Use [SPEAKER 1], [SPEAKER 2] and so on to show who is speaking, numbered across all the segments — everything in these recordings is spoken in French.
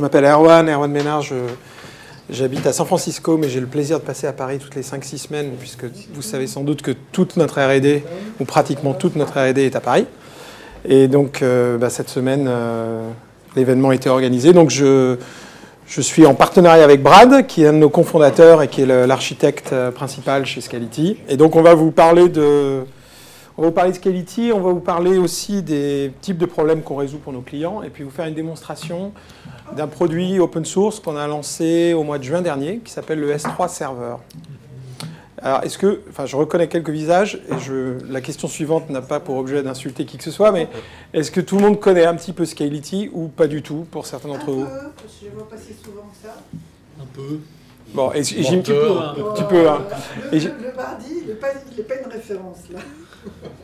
[SPEAKER 1] je m'appelle Erwan, Erwan Ménard, j'habite à San Francisco, mais j'ai le plaisir de passer à Paris toutes les 5-6 semaines, puisque vous savez sans doute que toute notre RD, ou pratiquement toute notre RD est à Paris. Et donc euh, bah, cette semaine, euh, l'événement été organisé. Donc je, je suis en partenariat avec Brad, qui est un de nos cofondateurs et qui est l'architecte euh, principal chez Scality. Et donc on va vous parler de on va vous parler de Scality, on va vous parler aussi des types de problèmes qu'on résout pour nos clients, et puis vous faire une démonstration d'un produit open source qu'on a lancé au mois de juin dernier, qui s'appelle le S3 Server. Alors, est-ce que, enfin, je reconnais quelques visages, et je, la question suivante n'a pas pour objet d'insulter qui que ce soit, mais est-ce que tout le monde connaît un petit peu Scality ou pas du tout pour certains d'entre vous?
[SPEAKER 2] Je vois passer souvent ça.
[SPEAKER 3] Un peu.
[SPEAKER 1] Bon, et j'ai un petit peu. Un petit peu hein.
[SPEAKER 2] Le, le, le mardi, il n'est pas, pas, une référence là.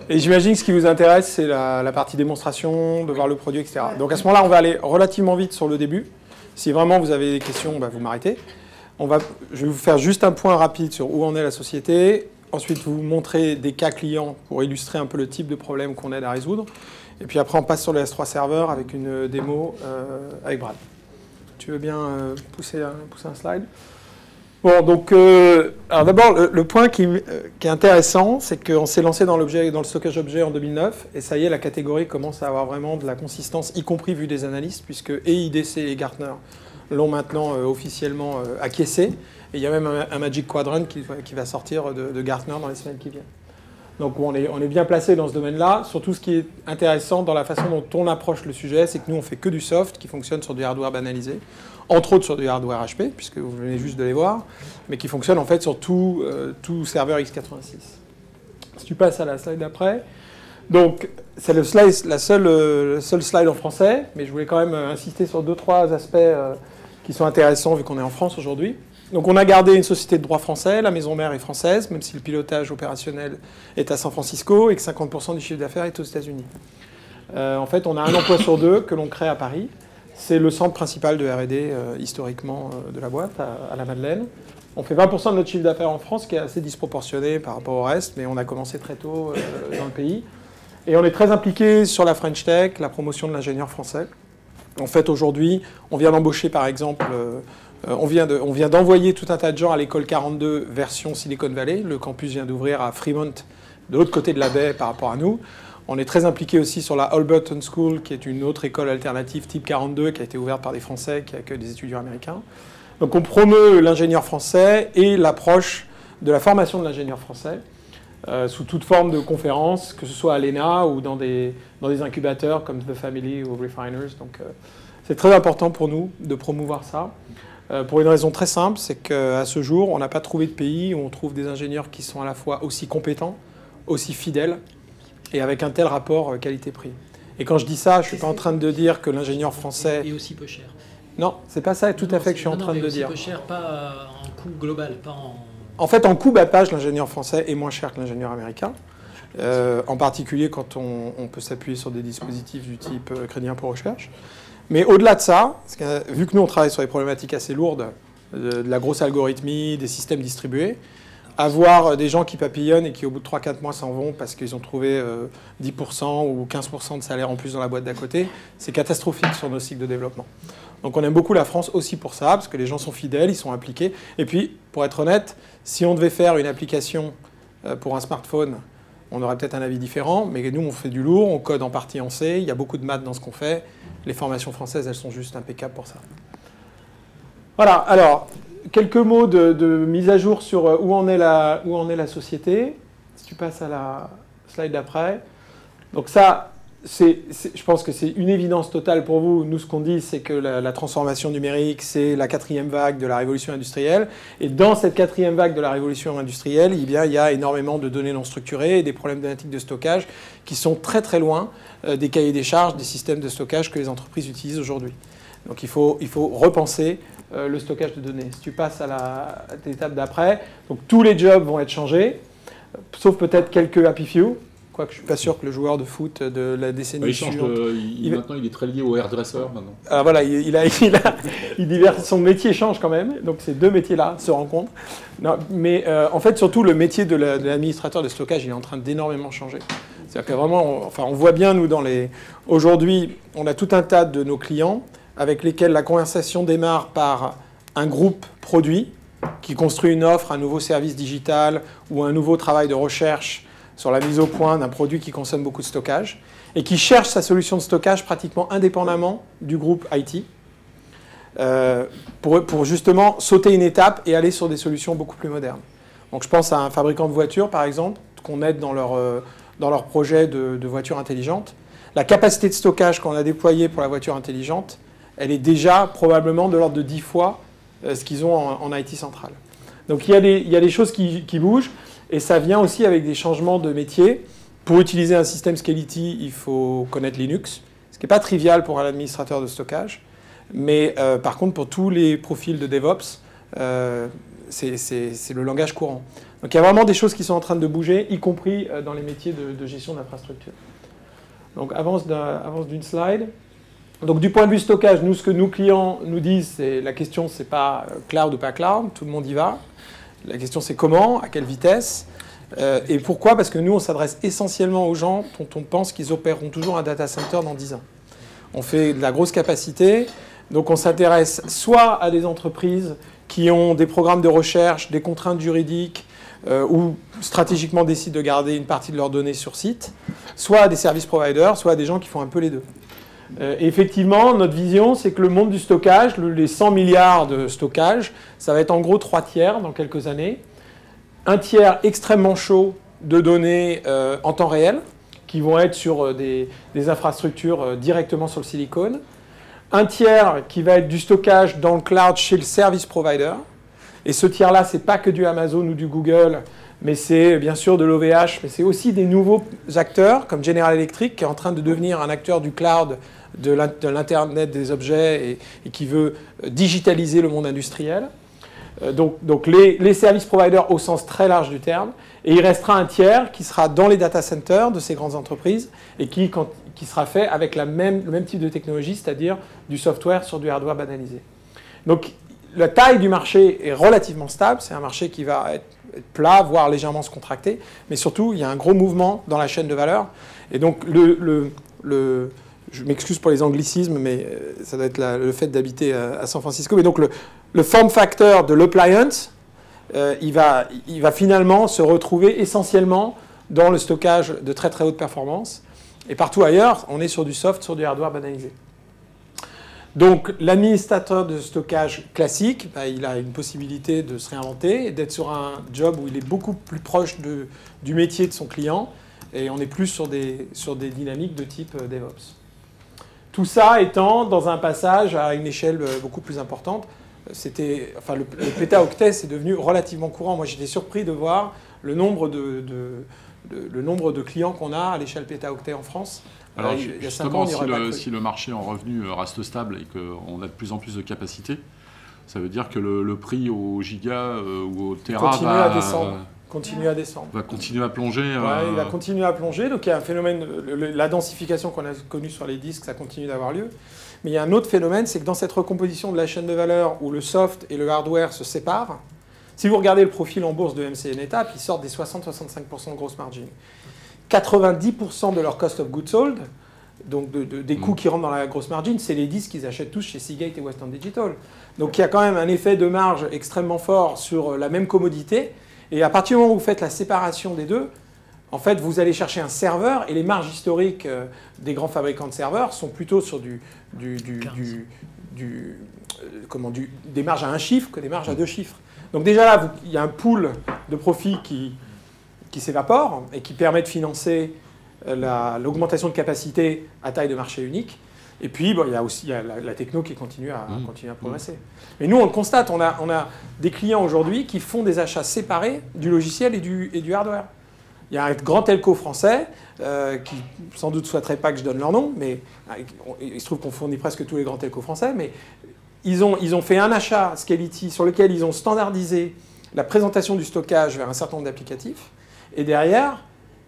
[SPEAKER 1] Et j'imagine que ce qui vous intéresse, c'est la, partie démonstration, de voir le produit, etc. Donc à ce moment-là, on va aller relativement vite sur le début. Si vraiment vous avez des questions, bah, vous m'arrêtez. On va, je vais vous faire juste un point rapide sur où en est la société. Ensuite, vous montrer des cas clients pour illustrer un peu le type de problème qu'on aide à résoudre. Et puis après, on passe sur le S3 serveur avec une démo euh, avec Brad. Tu veux bien euh, pousser, pousser un slide? Bon, donc, euh, d'abord, le, point qui, euh, qui, est intéressant, c'est qu'on s'est lancé dans, le stockage objet en 2009, et ça y est, la catégorie commence à avoir vraiment de la consistance, y compris vu des analystes, puisque et IDC et Gartner l'ont maintenant euh, officiellement acquiescé, et il y a même un, Magic Quadrant qui, va sortir de, de, Gartner dans les semaines qui viennent. Donc on est, on est bien placé dans ce domaine-là. Surtout ce qui est intéressant dans la façon dont on approche le sujet, c'est que nous on fait que du soft qui fonctionne sur du hardware banalisé entre autres sur du hardware HP, puisque vous venez juste de les voir, mais qui fonctionne en fait sur tout, euh, tout serveur x86. Si tu passes à la slide d'après, donc c'est le, la seule, euh, le seul slide en français, mais je voulais quand même euh, insister sur deux, trois aspects qui sont intéressants vu qu'on est en France aujourd'hui. Donc on a gardé une société de droit français, la maison mère est française, même si le pilotage opérationnel est à San Francisco et que 50% du chiffre d'affaires est aux États-Unis. en fait, on a un emploi sur deux que l'on crée à Paris. C'est le centre principal de RD euh, historiquement euh, de la boîte, à, la Madeleine. On fait 20% de notre chiffre d'affaires en France, qui est assez disproportionné par rapport au reste, mais on a commencé très tôt euh, dans le pays. Et on est très impliqué sur la French Tech, la promotion de l'ingénieur français. En fait, aujourd'hui, on vient d'embaucher, par exemple, on vient d'envoyer tout un tas de gens à l'école 42 version Silicon Valley. Le campus vient d'ouvrir à Fremont, de l'autre côté de la baie par rapport à nous. On est très impliqué aussi sur la Alberton School, qui est une autre école alternative type 42, qui a été ouverte par des Français, qui accueille des étudiants américains. Donc on promeut l'ingénieur français et l'approche de la formation de l'ingénieur français euh, sous toute forme de conférences, que ce soit à l'ENA ou dans des, incubateurs comme The Family ou Refiners. Donc euh, c'est très important pour nous de promouvoir ça. Euh, pour une raison très simple, c'est qu'à ce jour, on n'a pas trouvé de pays où on trouve des ingénieurs qui sont à la fois aussi compétents, aussi fidèles et avec un tel rapport euh, qualité-prix. Et quand je dis ça, je ne suis pas en train de dire que l'ingénieur français...
[SPEAKER 3] Et aussi peu cher.
[SPEAKER 1] Non, c'est pas ça tout à fait que je suis en train de dire.
[SPEAKER 3] peu cher, pas en coût global, pas en...
[SPEAKER 1] En fait, en coût bas page, l'ingénieur français est moins cher que l'ingénieur américain. Euh, en particulier quand on, peut s'appuyer sur des dispositifs du type euh, crédit impôt recherche. Mais au-delà de ça, vu que nous on travaille sur des problématiques assez lourdes, de la grosse algorithmie, des systèmes distribués, avoir des gens qui papillonnent et qui au bout de 3-4 mois s'en vont parce qu'ils ont trouvé 10% euh, ou 15% de salaire en plus dans la boîte d'à côté, c'est catastrophique sur nos cycles de développement. Donc on aime beaucoup la France aussi pour ça, parce que les gens sont fidèles, ils sont impliqués. Et puis, pour être honnête, si on devait faire une application euh, pour un smartphone, on aurait peut-être un avis différent, mais nous on fait du lourd, on code en partie en C, il y a beaucoup de maths dans ce qu'on fait. Les formations françaises, elles sont juste impeccables pour ça. Voilà, alors quelques mots de, mise à jour sur euh, où en est la, société. Si tu passes à la slide d'après. Donc ça, je pense que c'est une évidence totale pour vous. Nous, ce qu'on dit, c'est que la, transformation numérique, c'est la quatrième vague de la révolution industrielle. Et dans cette quatrième vague de la révolution industrielle, eh il y a énormément de données non structurées et des problèmes d'analytique de stockage qui sont très très loin euh, des cahiers des charges, des systèmes de stockage que les entreprises utilisent aujourd'hui. Donc il faut repenser euh, le stockage de données. Si tu passes à l'étape d'après, donc tous les jobs vont être changés, sauf peut-être quelques happy few. Quoique je suis pas sûr que le joueur de foot de la décennie
[SPEAKER 4] il change il, maintenant, il est très lié au hairdresser maintenant.
[SPEAKER 1] Ah, voilà, il, a, il, son métier change quand même. Donc ces deux métiers-là se rencontrent. Non, mais euh, en fait, surtout le métier de l'administrateur de, stockage, il est en train d'énormément changer. C'est-à-dire que vraiment, enfin, on voit bien nous dans les. Aujourd'hui, on a tout un tas de nos clients avec lesquels la conversation démarre par un groupe produit qui construit une offre, un nouveau service digital ou un nouveau travail de recherche sur la mise au point d'un produit qui consomme beaucoup de stockage et qui cherche sa solution de stockage pratiquement indépendamment du groupe IT euh, pour, justement sauter une étape et aller sur des solutions beaucoup plus modernes. Donc je pense à un fabricant de voitures par exemple qu'on aide dans leur, euh, dans leur projet de, de voiture intelligente. La capacité de stockage qu'on a déployée pour la voiture intelligente, elle est déjà probablement de l'ordre de 10 fois euh, ce qu'ils ont en, IT central. Donc il y a des, choses qui, bougent et ça vient aussi avec des changements de métier. Pour utiliser un système Scality, il faut connaître Linux, ce qui n'est pas trivial pour un administrateur de stockage. Mais euh, par contre, pour tous les profils de DevOps, euh, c'est le langage courant. Donc il y a vraiment des choses qui sont en train de bouger, y compris dans les métiers de, de gestion d'infrastructure. Donc avance d'une slide. Donc du point de vue stockage, nous, ce que nos clients nous disent, c'est la question, c'est pas cloud ou pas cloud, tout le monde y va. La question, c'est comment, à quelle vitesse. Euh, et pourquoi Parce que nous, on s'adresse essentiellement aux gens dont on pense qu'ils opéreront toujours un data center dans 10 ans. On fait de la grosse capacité, donc on s'intéresse soit à des entreprises qui ont des programmes de recherche, des contraintes juridiques, euh, ou stratégiquement décident de garder une partie de leurs données sur site, soit à des services providers, soit à des gens qui font un peu les deux. Euh, effectivement, notre vision, c'est que le monde du stockage, le, les 100 milliards de stockage, ça va être en gros trois tiers dans quelques années un tiers extrêmement chaud de données euh, en temps réel, qui vont être sur euh, des, infrastructures directement sur le silicone. Un tiers qui va être du stockage dans le cloud chez le service provider. Et ce tiers-là, ce n'est pas que du Amazon ou du Google, mais c'est bien sûr de l'OVH, mais c'est aussi des nouveaux acteurs comme General Electric qui est en train de devenir un acteur du cloud, de l'Internet des objets et, qui veut digitaliser le monde industriel. Euh, donc, donc les, les, services providers au sens très large du terme, et il restera un tiers qui sera dans les data centers de ces grandes entreprises et qui, qui sera fait avec le même type de technologie, c'est-à-dire du software sur du hardware banalisé. Donc la taille du marché est relativement stable, c'est un marché qui va être, plat, voire légèrement se contracter, mais surtout il y a un gros mouvement dans la chaîne de valeur, et donc le, le, je m'excuse pour les anglicismes, mais euh, ça doit être le fait d'habiter à, à, San Francisco. Mais donc le, le form factor de l'appliance, euh, il, va, il va finalement se retrouver essentiellement dans le stockage de très très haute performance. Et partout ailleurs, on est sur du soft, sur du hardware banalisé. Donc l'administrateur de stockage classique, bah, il a une possibilité de se réinventer, d'être sur un job où il est beaucoup plus proche du métier de son client, et on est plus sur des, sur des dynamiques de type euh, DevOps. Tout ça étant dans un passage à une échelle euh, beaucoup plus importante. C'était, enfin, le, le pétaoctet c'est devenu relativement courant. Moi, j'étais surpris de voir le nombre de le nombre de clients qu'on a à l'échelle pétaoctet en France.
[SPEAKER 4] Alors, justement, ans, si, le, si, le, marché en revenu euh, reste stable et qu'on a de plus en plus de capacité, ça veut dire que le, le prix au giga euh, ou au terra
[SPEAKER 1] continue va, à descendre. Continue à descendre.
[SPEAKER 4] Va continuer à plonger.
[SPEAKER 1] Ouais, euh... Il va continuer à plonger. Donc il y a un phénomène, la densification qu'on a connue sur les disques, ça continue d'avoir lieu. Mais il y a un autre phénomène, c'est que dans cette recomposition de la chaîne de valeur où le soft et le hardware se séparent, si vous regardez le profil en bourse de MC Etap, ils sortent des 60-65% de grosse margin. 90% de leur cost of goods sold, donc de, de, des coûts mmh. qui rentrent dans la grosse margin, c'est les disques qu'ils achètent tous chez Seagate et Western Digital. Donc il y a quand même un effet de marge extrêmement fort sur la même commodité. Et à partir du moment où vous faites la séparation des deux, en fait, vous allez chercher un serveur et les marges historiques euh, des grands fabricants de serveurs sont plutôt sur du, du, du, du, du euh, comment, du, des marges à un chiffre que des marges à deux chiffres. Donc déjà là, vous, il y a un pool de profits qui, qui s'évapore et qui permet de financer euh, l'augmentation de capacité à taille de marché unique. Et puis, bon, il y a aussi il y a la, la, techno qui continue à, mmh. continue à progresser. Mmh. Mais nous, on le constate, on a, on a des clients aujourd'hui qui font des achats séparés du logiciel et du, et du hardware. Il y a un grand telco français euh, qui sans doute souhaiterait pas que je donne leur nom, mais il se trouve qu'on fournit presque tous les grands telcos français, mais ils ont, ils ont fait un achat Scality sur lequel ils ont standardisé la présentation du stockage vers un certain nombre d'applicatifs, et derrière,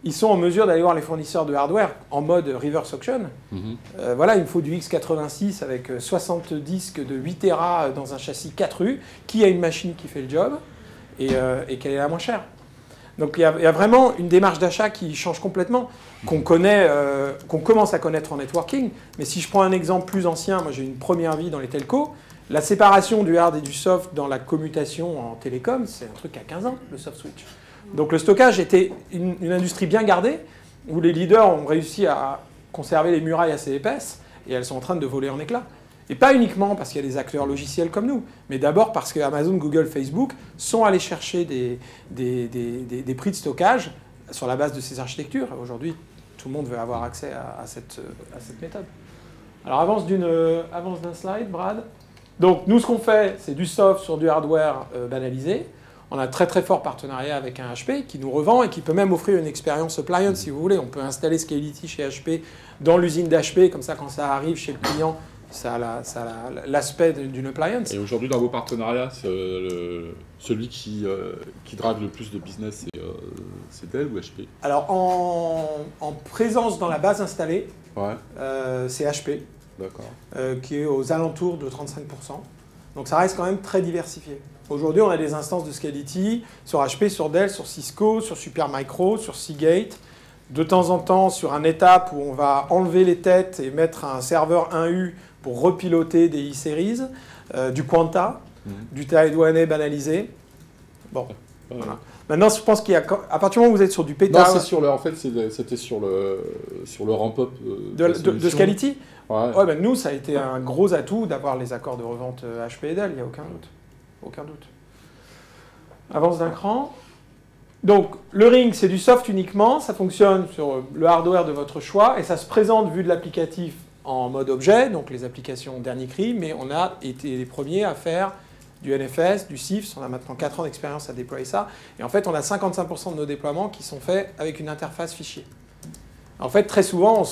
[SPEAKER 1] ils sont en mesure d'aller voir les fournisseurs de hardware en mode reverse auction. Mm -hmm. euh, voilà, il me faut du x86 avec 60 disques de 8 Tera dans un châssis 4 U, qui a une machine qui fait le job, et, euh, et quelle est la moins chère? Donc il y, a, vraiment une démarche d'achat qui change complètement, qu'on connaît, euh, qu'on commence à connaître en networking. Mais si je prends un exemple plus ancien, moi j'ai une première vie dans les telcos, la séparation du hard et du soft dans la commutation en télécom, c'est un truc à 15 ans, le soft switch. Donc le stockage était une, industrie bien gardée, où les leaders ont réussi à conserver les murailles assez épaisses, et elles sont en train de voler en éclats. Et pas uniquement parce qu'il y a des acteurs logiciels comme nous, mais d'abord parce que Amazon, Google, Facebook sont allés chercher des, prix de stockage sur la base de ces architectures. Aujourd'hui, tout le monde veut avoir accès à, cette, à cette, méthode. Alors avance d'un slide, Brad. Donc nous, ce qu'on fait, c'est du soft sur du hardware euh, banalisé. On a un très très fort partenariat avec un HP qui nous revend et qui peut même offrir une expérience appliance si vous voulez. On peut installer Scality chez HP dans l'usine d'HP, comme ça quand ça arrive chez le client, ça a l'aspect d'une appliance.
[SPEAKER 4] Et aujourd'hui, dans vos partenariats, celui qui, euh, qui drive le plus de business, c'est euh, Dell ou HP
[SPEAKER 1] Alors, en, présence dans la base installée, euh, c'est HP. qui est aux alentours de 35%. Donc ça reste quand même très diversifié. Aujourd'hui, on a des instances de Scality sur HP, sur Dell, sur Cisco, sur Supermicro, sur Seagate. De temps en temps, sur un étape où on va enlever les têtes et mettre un serveur 1U pour repiloter des e-series, euh, du Quanta, mhm. du Taïwanais banalisé. Bon. Maintenant, je pense qu'il y a, à partir du moment où vous êtes sur du pétard...
[SPEAKER 4] Non, c'est sur le, en fait, c'était sur le, sur le ramp-up
[SPEAKER 1] euh, de, de, Scality? Ouais. Ben, nous, ça a été un gros atout d'avoir les accords de revente HP euh, et Dell, il n'y a aucun doute. Aucun doute. Avance d'un cran. Donc, le ring, c'est du soft uniquement, ça fonctionne sur le hardware de votre choix, et ça se présente, vu de l'applicatif, en mode objet, donc les applications dernier cri, mais on a été les premiers à faire du NFS, du CIFS, on a maintenant 4 ans d'expérience à déployer ça, et en fait on a 55% de nos déploiements qui sont faits avec une interface fichier. En fait, très souvent,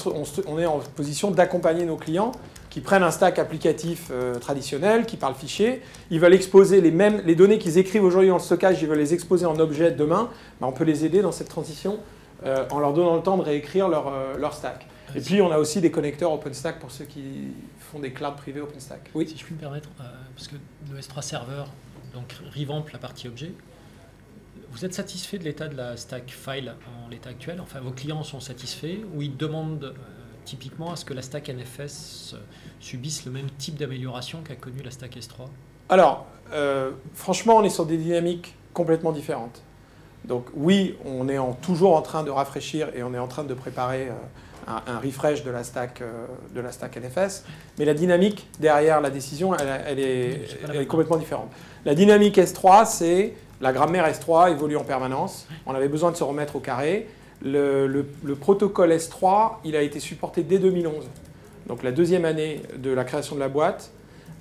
[SPEAKER 1] on, est en position d'accompagner nos clients qui prennent un stack applicatif euh, traditionnel, qui parle fichier, ils veulent exposer les mêmes les données qu'ils écrivent aujourd'hui le stockage, ils veulent les exposer en objet demain, ben, on peut les aider dans cette transition euh, en leur donnant le temps de réécrire leur, euh, leur stack. Et puis, on a aussi des connecteurs OpenStack pour ceux qui font des clouds privés OpenStack.
[SPEAKER 3] Oui. Si je puis me permettre, parce que le S3 Server donc revamp la partie objet. Vous êtes satisfait de l'état de la stack file en l'état actuel? Enfin, vos clients sont satisfaits ou ils demandent typiquement à ce que la stack NFS euh, subisse le même type d'amélioration qu'a connu la stack S3
[SPEAKER 1] Alors, franchement, on est sur des dynamiques complètement différentes. Donc oui, on est toujours en train de rafraîchir et on est en train de préparer un, refresh de la, stack, euh, de la stack NFS, mais la dynamique derrière la décision, elle, est, complètement différente. La dynamique S3, c'est la grammaire S3 évolue en permanence. On avait besoin de se remettre au carré. Le, protocole S3, il a été supporté dès 2011, donc la deuxième année de la création de la boîte,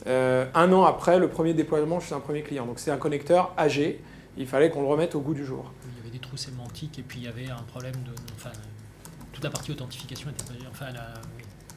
[SPEAKER 1] euh, un an après le premier déploiement chez un premier client. Donc c'est un connecteur âgé, il fallait qu'on le remette au goût du jour.
[SPEAKER 3] Il y avait des trous sémantiques et puis il y avait un problème de toute la partie authentification était enfin,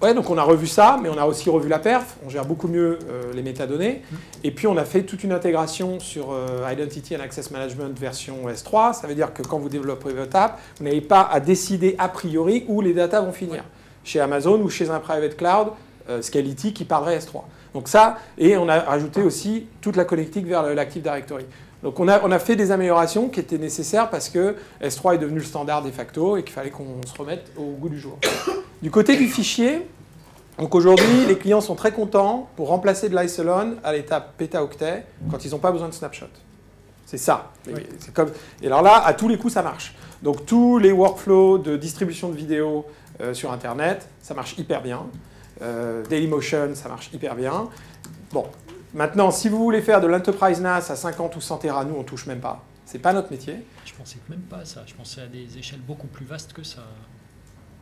[SPEAKER 1] Ouais, donc on a revu ça, mais on a aussi revu la perf, on gère beaucoup mieux euh, les métadonnées. Mmh. Et puis on a fait toute une intégration sur euh, Identity and Access Management version S3. Ça veut dire que quand vous développez votre app, vous n'avez pas à décider a priori où les datas vont finir. Chez Amazon ou chez un private cloud, euh, Scality qui parlerait S3. Donc ça, et on a rajouté aussi toute la connectique vers l'Active Directory. Donc on a, on a, fait des améliorations qui étaient nécessaires parce que S3 est devenu le standard de facto et qu'il fallait qu'on se remette au goût du jour. Du côté du fichier, donc aujourd'hui, les clients sont très contents pour remplacer de l'isolon à l'étape pétaoctet quand ils n'ont pas besoin de snapshot. C'est ça. Comme... Et alors là, à tous les coups, ça marche. Donc tous les workflows de distribution de vidéos euh, sur Internet, ça marche hyper bien. Euh, Dailymotion, ça marche hyper bien. Bon, Maintenant, si vous voulez faire de l'enterprise NAS à 50 ou 100 Tera, nous, on touche même pas. C'est pas notre métier.
[SPEAKER 3] Je pensais même pas à ça. Je pensais à des échelles beaucoup plus vastes que ça.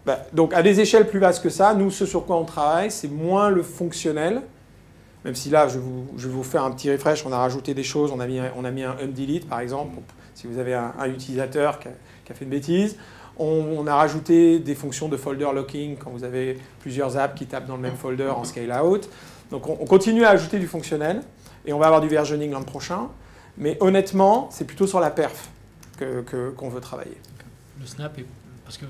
[SPEAKER 1] Bah, donc, à des échelles plus vastes que ça, nous, ce sur quoi on travaille, c'est moins le fonctionnel. Même si là, je, vais vous faire un petit refresh, on a rajouté des choses, on a mis, on un undelete, par exemple, si vous avez un, utilisateur qui a, fait une bêtise. On, a rajouté des fonctions de folder locking quand vous avez plusieurs apps qui tapent dans le même folder en scale out. Donc on, continue à ajouter du fonctionnel et on va avoir du versioning l'an prochain. Mais honnêtement, c'est plutôt sur la perf qu'on que, qu'on veut travailler.
[SPEAKER 3] Le snap est... Parce que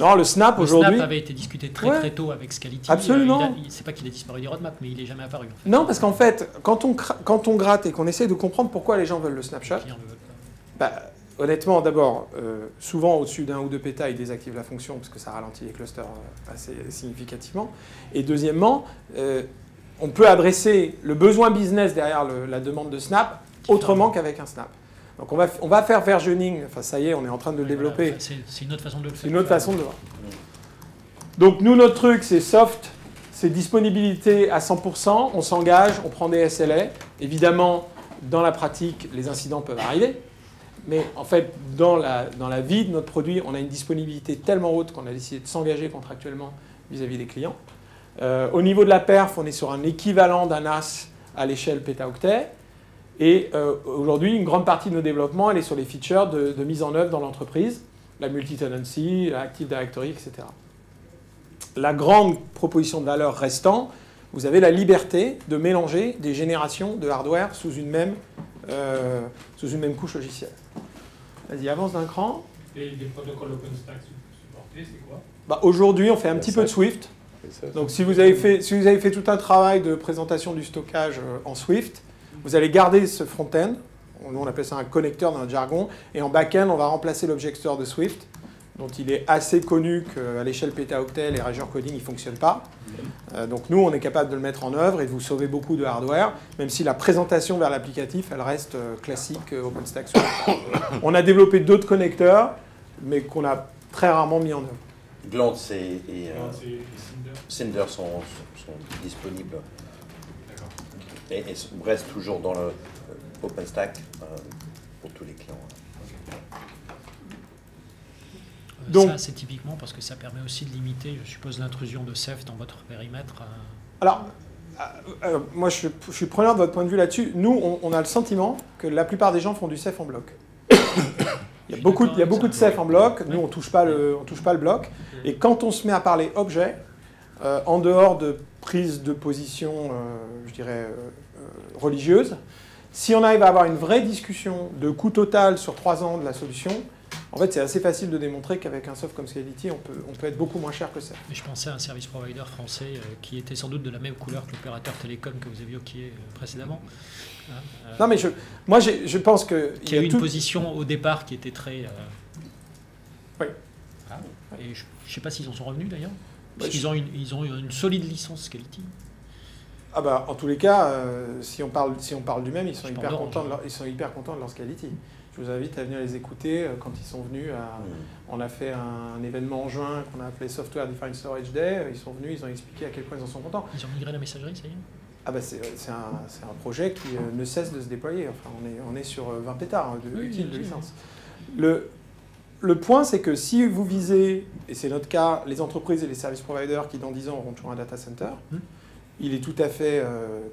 [SPEAKER 1] non, le Snap aujourd'hui. Le
[SPEAKER 3] Snap avait été discuté très très tôt avec Scality.
[SPEAKER 1] Absolument.
[SPEAKER 3] C'est pas qu'il est disparu des roadmaps, mais il n'est jamais apparu.
[SPEAKER 1] Non, parce qu'en fait, quand on, quand on gratte et qu'on essaie de comprendre pourquoi les gens veulent le snapshot, bah, honnêtement, d'abord, euh, souvent au-dessus d'un ou deux pétas, il désactive la fonction parce que ça ralentit les clusters euh, assez significativement. Et deuxièmement, euh, on peut adresser le besoin business derrière la demande de Snap autrement qu'avec un Snap. Donc on va, on va faire versioning, enfin ça y est, on est en train de le développer.
[SPEAKER 3] c'est une autre façon de le faire.
[SPEAKER 1] C'est une autre façon de le voir. Donc nous, notre truc, c'est soft, c'est disponibilité à 100%, on s'engage, on prend des SLA. Évidemment, dans la pratique, les incidents peuvent arriver. Mais en fait, dans la, dans la vie de notre produit, on a une disponibilité tellement haute qu'on a décidé de s'engager contractuellement vis-à-vis des clients. Euh, au niveau de la perf, on est sur un équivalent d'un NAS à l'échelle pétaoctet. Et euh, aujourd'hui, une grande partie de nos développements, elle est sur les features de, de mise en œuvre dans l'entreprise, la multi-tenancy, l'Active Directory, etc. La grande proposition de valeur restant, vous avez la liberté de mélanger des générations de hardware sous une même, euh, sous une même couche logicielle. Vas-y, avance d'un cran.
[SPEAKER 5] Et les protocoles OpenStack supportés, c'est quoi?
[SPEAKER 1] Bah, Aujourd'hui, on fait un petit peu de Swift. Donc si vous, avez fait, si vous avez fait tout un travail de présentation du stockage euh, en Swift, vous allez garder ce front-end. Nous, on appelle ça un connecteur dans le jargon. Et en back-end, on va remplacer l'object store de Swift dont il est assez connu qu'à l'échelle pétaoctet, les Azure Coding ne fonctionnent pas. Euh, donc nous, on est capable de le mettre en œuvre et de vous sauver beaucoup de hardware, même si la présentation vers l'applicatif, elle reste euh, classique euh, OpenStack. on a développé d'autres connecteurs, mais qu'on a très rarement mis en œuvre.
[SPEAKER 6] Glance et, Cinder sont, disponibles. Et, et restent toujours dans le OpenStack pour tous les clients.
[SPEAKER 3] Donc, ça, c'est typiquement parce que ça permet aussi de limiter, je suppose, l'intrusion de Ceph dans votre périmètre. Euh.
[SPEAKER 1] Alors, euh, euh, moi, je, suis preneur de votre point de vue là-dessus. Nous, on, a le sentiment que la plupart des gens font du Ceph en bloc. il y a beaucoup, il y a beaucoup de Ceph en bloc. Nous, on ne touche, pas le, touche pas le bloc. Et quand on se met à parler objet, en dehors de prise de position, je dirais, religieuse, si on arrive à avoir une vraie discussion de coût total sur trois ans de la solution, en fait, c'est assez facile de démontrer qu'avec un soft comme Scality, on peut, on peut être beaucoup moins cher que ça.
[SPEAKER 3] Mais je pensais à un service provider français euh, qui était sans doute de la même couleur que l'opérateur télécom que vous aviez évoqué euh, précédemment.
[SPEAKER 1] Hein, euh, non, mais je, moi, je pense que.
[SPEAKER 3] Qui a, eu une position au départ qui était très.
[SPEAKER 1] Oui.
[SPEAKER 3] Ah, et je ne sais pas s'ils en sont revenus d'ailleurs. Bah, Parce qu'ils ont, une, ils ont une solide licence Scality.
[SPEAKER 1] Ah bah, en tous les cas, si on parle, si on parle du même, ils sont, hyper contents, de leur, ils sont hyper contents de leur Scality je vous invite à venir les écouter euh, quand ils sont venus. On a fait un, événement en juin qu'on a appelé Software Defined Storage Day. Ils sont venus, ils ont expliqué à quel point ils en sont contents.
[SPEAKER 3] Ils ont migré la messagerie, ça y est
[SPEAKER 1] ah bah c'est un, un, projet qui euh, ne cesse de se déployer. Enfin, on, est, on est sur 20 euh, pétards hein, de, de licence. Le, le point, c'est que si vous visez, et c'est notre cas, les entreprises et les services providers qui dans 10 ans auront toujours un data center, mm. il est tout à fait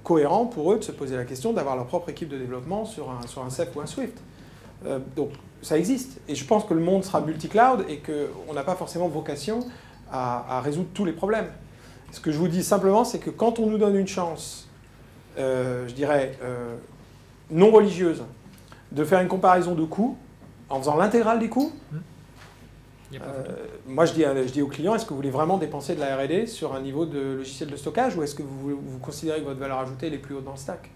[SPEAKER 1] cohérent pour eux de se poser la question d'avoir leur propre équipe de développement sur un, sur un CEP ou un Swift. Euh, donc ça existe. Et je pense que le monde sera multi-cloud et qu'on n'a pas forcément vocation à, résoudre tous les problèmes. Ce que je vous dis simplement, c'est que quand on nous donne une chance, euh, je dirais, euh, non religieuse, de faire une comparaison de coûts, en faisant l'intégrale des coûts, moi je dis, je dis aux clients, est-ce que vous voulez vraiment dépenser de la R&D sur un niveau de logiciel de stockage ou est-ce que vous, vous considérez que votre valeur ajoutée est plus haute dans le stack?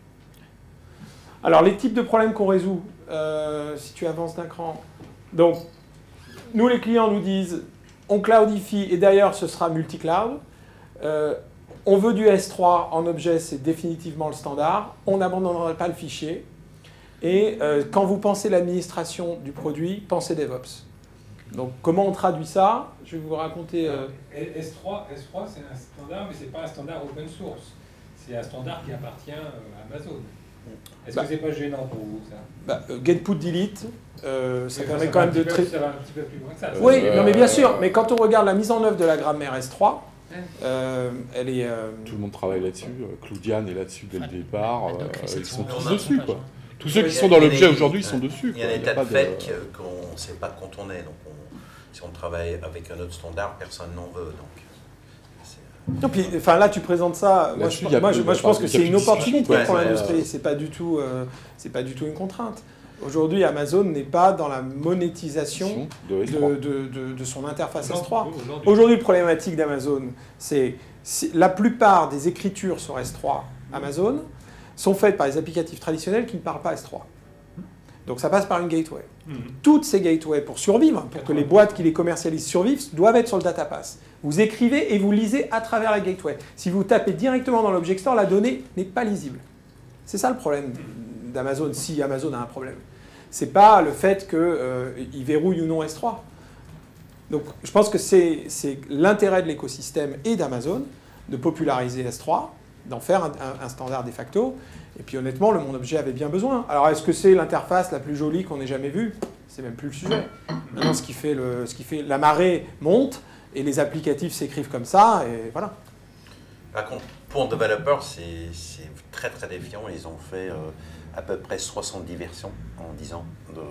[SPEAKER 1] Alors, les types de problèmes qu'on résout, euh, si tu avances d'un cran. Donc, nous, les clients nous disent, on cloudifie, et d'ailleurs, ce sera multi-cloud. Euh, on veut du S3 en objet, c'est définitivement le standard. On n'abandonnera pas le fichier. Et euh, quand vous pensez l'administration du produit, pensez DevOps. Donc, comment on traduit ça? Je vais vous raconter.
[SPEAKER 5] S3, S3 c'est un standard, mais ce n'est pas un standard open source. C'est un standard qui appartient à Amazon. Est-ce que que c'est pas gênant pour vous ça?
[SPEAKER 1] Bah, euh, Get put delete, euh, ça permet quand même de
[SPEAKER 5] traiter. Ça va un petit peu plus loin que ça.
[SPEAKER 1] Oui, non, mais bien sûr. Mais quand on regarde la mise en œuvre de la grammaire S3, euh, elle est.
[SPEAKER 4] Tout le monde travaille là-dessus. Claudiane est là-dessus dès le départ. ils sont tous dessus, quoi. Tous ceux qui sont dans l'objet aujourd'hui sont dessus.
[SPEAKER 6] Il y a des tas de faits qu'on ne sait pas contourner. Donc, si on travaille avec un autre standard, personne n'en veut. Donc.
[SPEAKER 1] Non, puis, enfin, là, tu présentes ça. Moi, je, moi, je, pense que c'est une opportunité pour l'industrie. C'est pas du tout, euh, c'est pas du tout une contrainte. Aujourd'hui, Amazon n'est pas dans la monétisation de, de, de, son interface S3. Aujourd'hui, le problématique d'Amazon, c'est la plupart des écritures sur S3 Amazon sont faites par les applicatifs traditionnels qui ne parlent pas S3. Donc ça passe par une gateway. Mhm. Toutes ces gateways, pour survivre, pour que les boîtes qui les commercialisent survivent, doivent être sur le data pass. Vous écrivez et vous lisez à travers la gateway. Si vous tapez directement dans l'object store, la donnée n'est pas lisible. C'est ça le problème d'Amazon, si Amazon a un problème. C'est pas le fait qu'il euh, verrouille ou non S3. Donc je pense que c'est l'intérêt de l'écosystème et d'Amazon de populariser S3, d'en faire un, standard de facto. Et puis honnêtement, le monde objet avait bien besoin. Alors est-ce que c'est l'interface la plus jolie qu'on ait jamais vue? C'est même plus le sujet. Maintenant, ce qui fait, le, ce qui fait la marée monte et les applicatifs s'écrivent comme ça, et voilà.
[SPEAKER 6] Par contre, pour un développeur, c'est très très défiant. Ils ont fait euh, à peu près 70 versions en 10 ans de,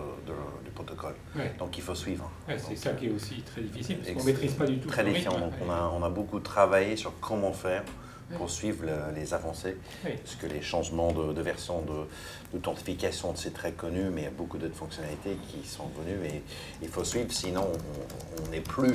[SPEAKER 6] du protocole. Donc il faut suivre.
[SPEAKER 5] c'est ça qui est aussi très difficile, parce qu'on ne maîtrise pas du tout.
[SPEAKER 6] Très défiant. Donc on a, on a, beaucoup travaillé sur comment faire pour suivre les avancées. Parce que les changements de, de version d'authentification, c'est très connu, mais il y a beaucoup d'autres fonctionnalités qui sont venues et il faut suivre, sinon on n'est plus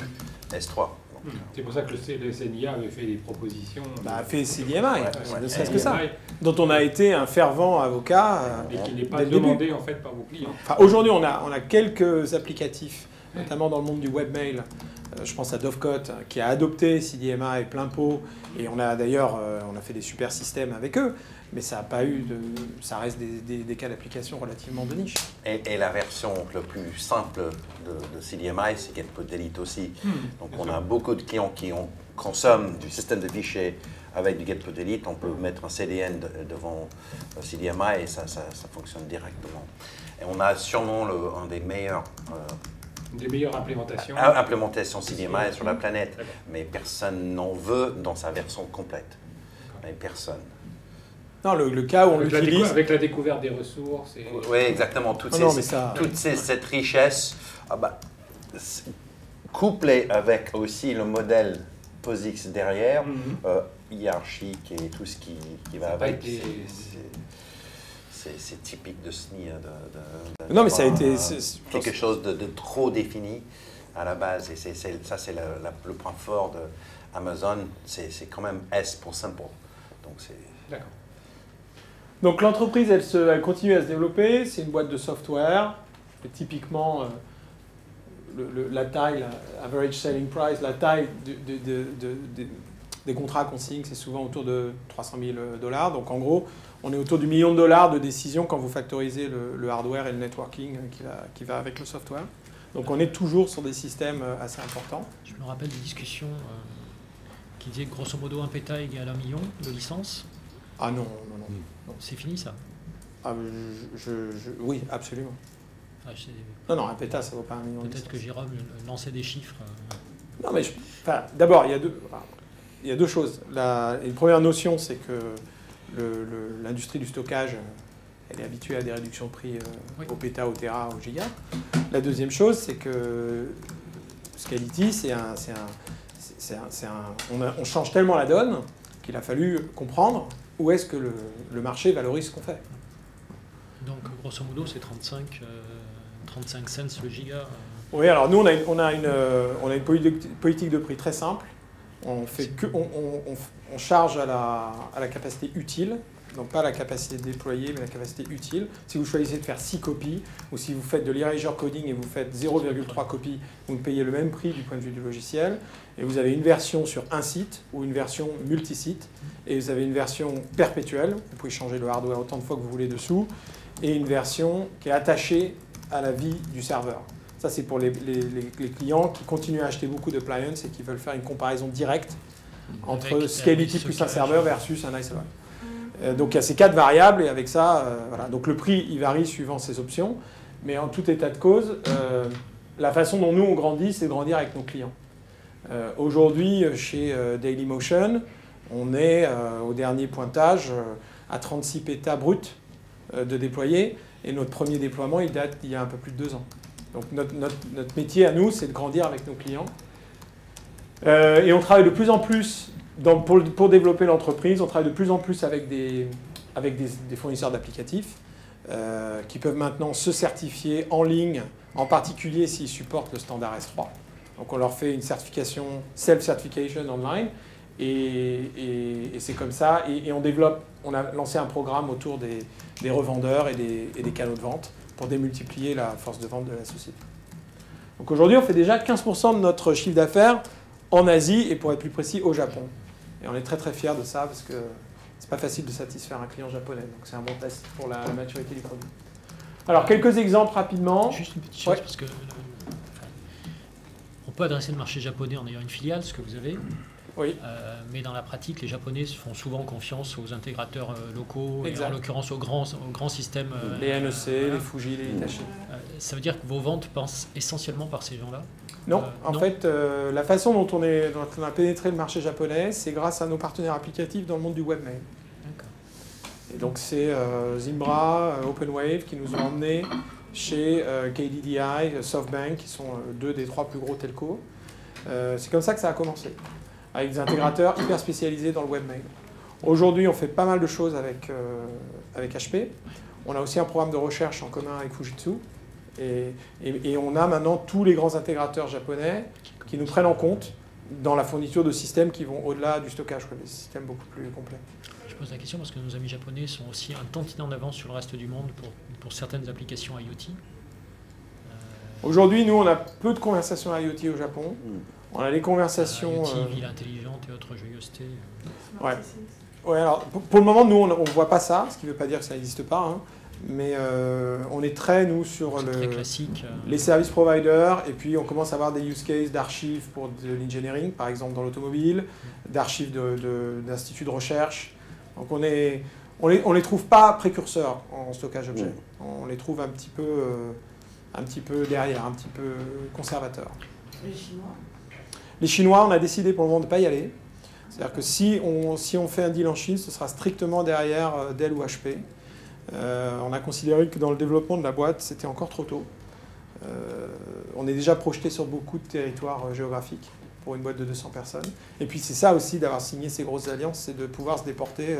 [SPEAKER 6] S3.
[SPEAKER 5] Hmm. C'est pour ça que le, CNIA avait fait des propositions.
[SPEAKER 1] Bah, a fait CDMI, ne serait-ce que ça. Dont on a été un fervent avocat.
[SPEAKER 5] Et qui n'est pas demandé en fait par vos clients.
[SPEAKER 1] Aujourd'hui, on a, on a quelques applicatifs, notamment dans le monde du webmail. Euh, je pense à Dovecot, qui a adopté CDMI plein pot. Et on a d'ailleurs euh, on a fait des super systèmes avec eux mais ça a pas eu de, ça reste des, des, cas d'application relativement de niche.
[SPEAKER 6] Et, la version le plus simple de, de CDMI, c'est qu'elle peut delete aussi. Hmm, Donc on a beaucoup de clients qui ont, consomment du système de fichiers avec du get delete. On peut mettre un CDN devant CDMI et ça, ça, fonctionne directement. Et on a sûrement le, un des meilleurs.
[SPEAKER 5] Euh, des meilleures implémentations.
[SPEAKER 6] Implémentation CDMI sur la planète, mais personne n'en veut dans sa version complète. Mais personne.
[SPEAKER 1] Non, le, cas où on l'utilise.
[SPEAKER 5] Avec la découverte des ressources.
[SPEAKER 6] Oui, exactement. Toute, toute cette richesse, ah bah, couplée avec aussi le modèle POSIX derrière, mhm. euh, hiérarchique et tout ce qui, qui va avec. C'est typique de SNI. Hein,
[SPEAKER 1] de, non, mais ça a été.
[SPEAKER 6] quelque chose de, trop défini à la base. Et ça, c'est le point fort de Amazon. C'est quand même S pour simple. Donc, c'est.
[SPEAKER 5] D'accord.
[SPEAKER 1] Donc l'entreprise, elle, elle, continue à se développer, c'est une boîte de software, et typiquement euh, la taille, la average selling price, la taille des contrats qu'on signe, c'est souvent autour de 300 000 dollars. Donc en gros, on est autour du million de dollars de décision quand vous factorisez le, hardware et le networking qui va, qui va, avec le software. Donc on est toujours sur des systèmes euh, assez importants.
[SPEAKER 3] Je me rappelle des discussions euh, qui disaient que grosso modo un péta égale un million de licences.
[SPEAKER 1] Ah non, non, non.
[SPEAKER 3] C'est fini ça?
[SPEAKER 1] Ah, je, Oui, absolument. Ah, non, non, un péta, ça vaut pas un million.
[SPEAKER 3] Peut-être que Jérôme lançait des chiffres. Euh.
[SPEAKER 1] Non, mais d'abord, il y a deux, il y a deux choses. La, une première notion, c'est que l'industrie du stockage, elle est habituée à des réductions de prix euh, au péta, au Tera, au giga. La deuxième chose, c'est que Scality, c'est un, un, on, on change tellement la donne qu'il a fallu comprendre où est-ce que le, marché valorise ce qu'on fait.
[SPEAKER 3] Donc, grosso modo, c'est 35, 35 euh, cents le giga. Euh.
[SPEAKER 1] Oui, alors nous, on a une, on a une, euh, on a une politique de prix très simple. On, fait que, on, on, charge à la, à la capacité utile donc pas la capacité de déployer, mais la capacité utile. Si vous choisissez de faire 6 copies, ou si vous faites de l'erasure coding et vous faites 0,3 copies, vous payez le même prix du point de vue du logiciel. Et vous avez une version sur un site ou une version multisite. Et vous avez une version perpétuelle, vous pouvez changer le hardware autant de fois que vous voulez dessous, et une version qui est attachée à la vie du serveur. Ça, c'est pour les, clients qui continuent à acheter beaucoup de d'appliances et qui veulent faire une comparaison directe entre Scality plus un serveur versus un ISO. Euh, donc il y a ces quatre variables et avec ça, euh, voilà. Donc le prix, il varie suivant ces options. Mais en tout état de cause, euh, la façon dont nous on grandit, c'est de grandir avec nos clients. Aujourd'hui, chez Dailymotion, on est au dernier pointage à 36 pétas bruts de déployer. Et notre premier déploiement, il date d'il y a un peu plus de deux ans. Donc notre, métier à nous, c'est de grandir avec nos clients. et on travaille de plus en plus pour, développer l'entreprise, on travaille de plus en plus avec des, avec des, fournisseurs d'applicatifs euh, qui peuvent maintenant se certifier en ligne, en particulier s'ils supportent le standard S3. Donc on leur fait une certification, self-certification online, et, c'est comme ça. Et, on développe, on a lancé un programme autour des, revendeurs et des, canaux de vente pour démultiplier la force de vente de la société. Donc aujourd'hui, on fait déjà 15% de notre chiffre d'affaires en Asie et pour être plus précis, au Japon. Et on est très très fiers de ça parce que c'est pas facile de satisfaire un client japonais. Donc c'est un bon test pour la, maturité du produit. Alors quelques exemples rapidement.
[SPEAKER 3] Juste une petite chose parce que on peut adresser le marché japonais en ayant une filiale, ce que vous avez.
[SPEAKER 1] Oui.
[SPEAKER 3] Euh, mais dans la pratique, les Japonais font souvent confiance aux intégrateurs euh, locaux, et en l'occurrence aux grands, aux grands systèmes.
[SPEAKER 1] Euh, les NEC, les Fuji, les Hitachi.
[SPEAKER 3] ça veut dire que vos ventes passent essentiellement par ces gens-là?
[SPEAKER 1] Non, en fait, la façon dont on, est, dont on a pénétré le marché japonais, c'est grâce à nos partenaires applicatifs dans le monde du webmail. Et donc c'est Zimbra, OpenWave qui nous ont emmenés chez KDDI, SoftBank, qui sont deux des trois plus gros telcos. c'est comme ça que ça a commencé avec des intégrateurs hyper spécialisés dans le webmail. Aujourd'hui, on fait pas mal de choses avec, euh, avec HP. On a aussi un programme de recherche en commun avec Fujitsu. Et, et, on a maintenant tous les grands intégrateurs japonais qui nous prennent en compte dans la fourniture de systèmes qui vont au-delà du stockage, des systèmes beaucoup plus complets.
[SPEAKER 3] Je pose la question parce que nos amis japonais sont aussi un tantinet en avance sur le reste du monde pour, pour certaines applications IoT.
[SPEAKER 1] Aujourd'hui, nous, on a peu de conversations IoT au Japon. On a les conversations. IoT,
[SPEAKER 3] euh, ville intelligente et autres joyeusetés.
[SPEAKER 1] Ouais. ouais alors, pour, le moment, nous, on ne voit pas ça, ce qui ne veut pas dire que ça n'existe pas. Hein. mais euh, on est très, nous, sur le,
[SPEAKER 3] classique, euh.
[SPEAKER 1] les services providers, et puis on commence à avoir des use cases d'archives pour de l'engineering, par exemple dans l'automobile, hmm. d'archives d'instituts de, de, recherche. Donc on est, on les, on les trouve pas précurseurs en stockage objet. Hmm. On les trouve un petit peu un petit peu derrière, un petit peu conservateur.
[SPEAKER 2] Les Chinois
[SPEAKER 1] Les Chinois, on a décidé pour le moment de ne pas y aller. C'est-à-dire que si on, si on fait un deal en Chine, ce sera strictement derrière euh, Dell ou HP. Euh, on a considéré que dans le développement de la boîte, c'était encore trop tôt. Euh, on est déjà projeté sur beaucoup de territoires géographiques pour une boîte de 200 personnes. Et puis c'est ça aussi d'avoir signé ces grosses alliances, c'est de pouvoir se déporter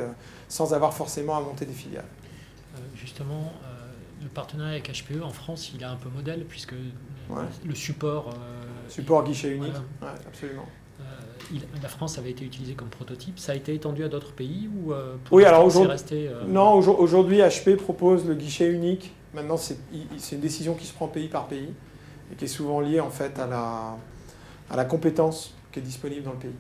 [SPEAKER 1] sans avoir forcément à monter des filiales.
[SPEAKER 3] justement, le partenariat avec HPE en France, il a un peu modèle, puisque le support.
[SPEAKER 1] Euh, support guichet unique, absolument.
[SPEAKER 3] Euh, la France avait été utilisée comme prototype. Ça a été étendu à d'autres pays ou
[SPEAKER 1] euh, Oui, alors aujourd'hui. Non, aujourd'hui, HP propose le guichet unique. Maintenant, c'est une décision qui se prend pays par pays et qui est souvent liée en fait à la, à la compétence qui est disponible dans le pays.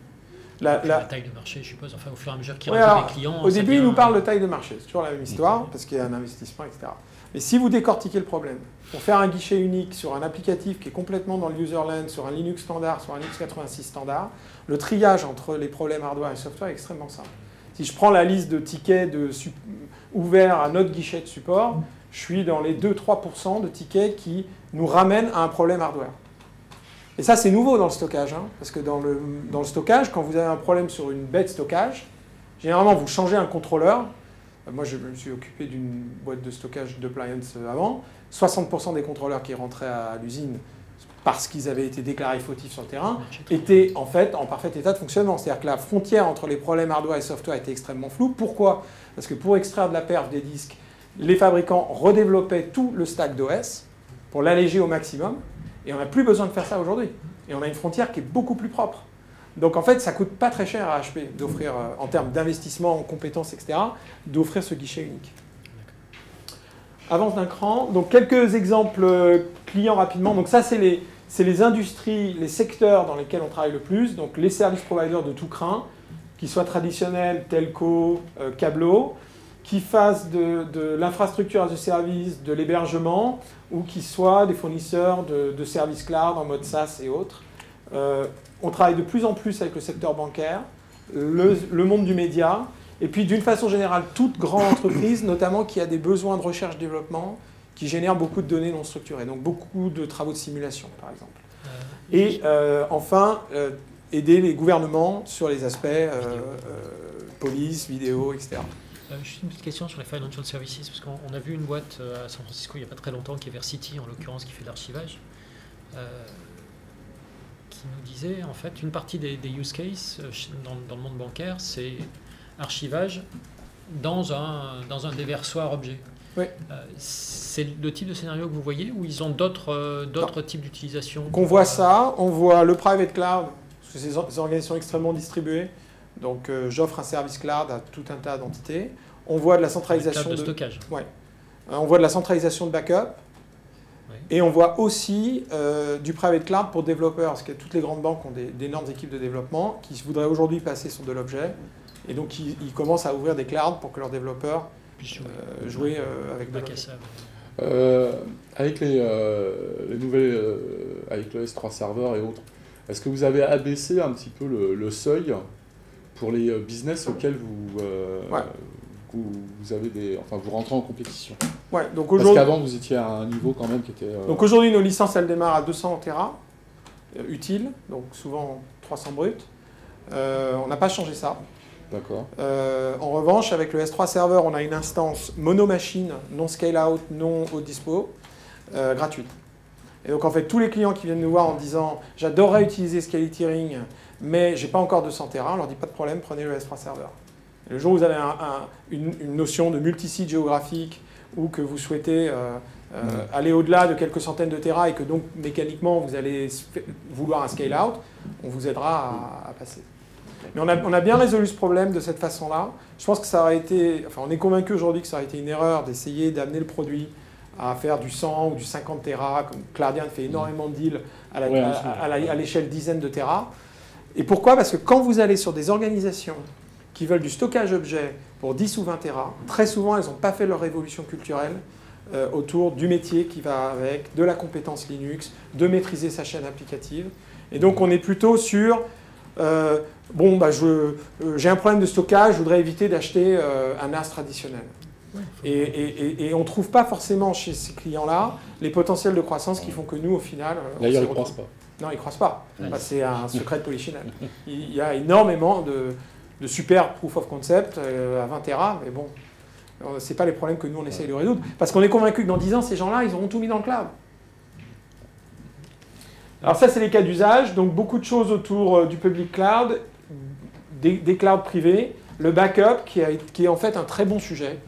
[SPEAKER 3] La, taille de marché, je suppose, enfin au fur et à mesure qu'il y a des clients.
[SPEAKER 1] Au début, il nous parle de taille de marché, c'est toujours la même histoire, parce qu'il y a un investissement, etc. Et si vous décortiquez le problème, pour faire un guichet unique sur un applicatif qui est complètement dans le userland, sur un Linux standard, sur un x86 standard, le triage entre les problèmes hardware et software est extrêmement simple. Si je prends la liste de tickets ouverts à notre guichet de support, je suis dans les 2-3% de tickets qui nous ramènent à un problème hardware. Et ça, c'est nouveau dans le stockage, hein, parce que dans le, dans le stockage, quand vous avez un problème sur une bête stockage, généralement, vous changez un contrôleur, moi, je me suis occupé d'une boîte de stockage d'appliance avant. 60% des contrôleurs qui rentraient à l'usine parce qu'ils avaient été déclarés fautifs sur le terrain, étaient en fait en parfait état de fonctionnement. C'est-à-dire que la frontière entre les problèmes hardware et software était extrêmement floue. Pourquoi? Parce que pour extraire de la perf des disques, les fabricants redéveloppaient tout le stack d'OS pour l'alléger au maximum, et on n'a plus besoin de faire ça aujourd'hui. Et on a une frontière qui est beaucoup plus propre. Donc en fait, ça coûte pas très cher à HP d'offrir, euh, en termes d'investissement, en compétences, etc., d'offrir ce guichet unique. Avance d'un cran. Donc quelques exemples euh, clients rapidement. Donc ça, c'est les, les industries, les secteurs dans lesquels on travaille le plus. Donc les services providers de tout crin, qui soient traditionnels, telco, euh, câbleaux, qui fassent de, l'infrastructure à ce service, de l'hébergement, ou qui soient des fournisseurs de, services cloud en mode SaaS et autres. On travaille de plus en plus avec le secteur bancaire, le, monde du média, et puis d'une façon générale, toute grande entreprise, notamment qui a des besoins de recherche-développement, qui génèrent beaucoup de données non structurées, donc beaucoup de travaux de simulation, par exemple. Euh, et euh, enfin, euh, aider les gouvernements sur les aspects police, vidéo, etc.
[SPEAKER 3] juste une petite question sur les financial services, parce qu'on a vu une boîte à San Francisco il n'y a pas très longtemps, qui est Versity en l'occurrence, qui fait de l'archivage en fait une partie des, use cases euh, dans, le monde bancaire, c'est archivage dans un, dans un déversoir objet.
[SPEAKER 1] Oui.
[SPEAKER 3] Euh, c'est le type de scénario que vous voyez ou ils ont d'autres euh, d'autres types d'utilisation
[SPEAKER 1] Qu'on voit ça, on voit le private cloud, parce que c'est des organisations extrêmement distribuées. Donc j'offre un service cloud à tout un tas d'entités. On voit de la centralisation
[SPEAKER 3] de, stockage.
[SPEAKER 1] Ouais. on voit de la centralisation de backup. Et on voit aussi euh, du private cloud pour développeurs, parce que toutes les grandes banques ont d'énormes équipes de développement qui voudraient aujourd'hui passer sur de l'objet. Et donc ils, commencent à ouvrir des clouds pour que leurs développeurs puissent jouer, avec de
[SPEAKER 4] avec les, les nouvelles, avec le S3 serveur et autres, est-ce que vous avez abaissé un petit peu le, seuil pour les euh, business auxquels vous, euh, vous, avez des, enfin, vous rentrez en compétition?
[SPEAKER 1] Ouais, donc
[SPEAKER 4] Parce qu'avant, vous étiez à un niveau quand même qui était... Euh,
[SPEAKER 1] donc aujourd'hui, nos licences, elles démarrent à 200 Tera, utiles, donc souvent 300 bruts. on n'a pas changé ça.
[SPEAKER 4] D'accord.
[SPEAKER 1] en revanche, avec le S3 Server, on a une instance mono-machine, non scale-out, non haut dispo, gratuite. Et donc en fait, tous les clients qui viennent nous voir en disant j'adorerais utiliser Scality Ring, mais j'ai pas encore de 100 Tera, on leur dit pas de problème, prenez le S3 Server. le jour où vous avez une, notion de multisite géographique ou que vous souhaitez euh, euh, aller au-delà de quelques centaines de Tera et que donc mécaniquement vous allez vouloir un scale-out, on vous aidera à, passer. Mais on a, on a, bien résolu ce problème de cette façon-là. Je pense que ça aurait été, enfin on est convaincu aujourd'hui que ça aurait été une erreur d'essayer d'amener le produit à faire du 100 ou du 50 Tera, comme Clardian fait énormément de deals à l'échelle dizaine de Tera. Et pourquoi? Parce que quand vous allez sur des organisations qui veulent du stockage objet pour 10 ou 20 Tera, très souvent, elles n'ont pas fait leur révolution culturelle euh, autour du métier qui va avec, de la compétence Linux, de maîtriser sa chaîne applicative. Et donc, on est plutôt sur euh, bon, bah, euh, j'ai un problème de stockage, je voudrais éviter d'acheter un NAS traditionnel. Et, on ne trouve pas forcément chez ces clients-là les potentiels de croissance qui font que nous, au final.
[SPEAKER 4] D'ailleurs, ils ne croissent pas.
[SPEAKER 1] Non, ils ne croissent pas. c'est un secret de polichinelle. Il y a énormément de, super proof of concept euh, à 20 Tera, mais bon, euh, ce n'est pas les problèmes que nous, on essaye de résoudre. Parce qu'on est convaincu que dans 10 ans, ces gens-là, ils auront tout mis dans le cloud. Alors ça, c'est les cas d'usage. Donc beaucoup de choses autour du public cloud, des, clouds privés, le backup, qui, qui est en fait un très bon sujet.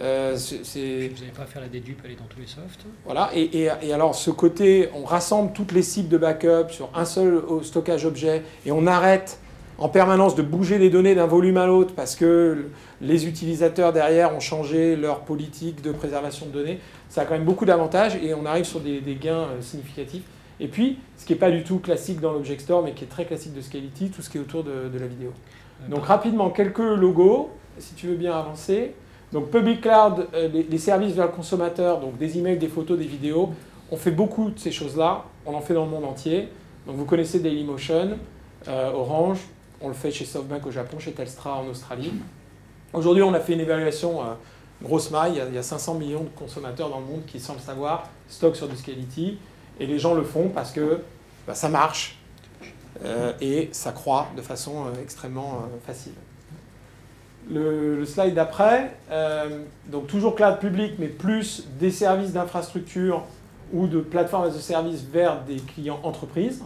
[SPEAKER 3] Euh, vous n'avez pas faire la dédupe, elle est dans tous les softs.
[SPEAKER 1] Voilà, et, alors ce côté, on rassemble toutes les cibles de backup sur un seul stockage objet et on arrête en permanence de bouger les données d'un volume à l'autre parce que les utilisateurs derrière ont changé leur politique de préservation de données. Ça a quand même beaucoup d'avantages et on arrive sur des, gains euh, significatifs. Et puis, ce qui n'est pas du tout classique dans l'Object Store, mais qui est très classique de Scality, tout ce qui est autour de, la vidéo. Donc rapidement, quelques logos, si tu veux bien avancer. Donc Public Cloud, euh, les, services vers le consommateur, donc des emails, des photos, des vidéos, on fait beaucoup de ces choses-là, on en fait dans le monde entier. Donc vous connaissez Dailymotion, euh, Orange, on le fait chez SoftBank au Japon, chez Telstra en Australie. Aujourd'hui, on a fait une évaluation euh, grosse maille, il y, a, 500 millions de consommateurs dans le monde qui, semblent savoir, stockent sur du Scality, et les gens le font parce que bah, ça marche et ça croît de façon extrêmement facile le, slide d'après, euh, donc toujours cloud public, mais plus des services d'infrastructure ou de plateformes as a service vers des clients entreprises.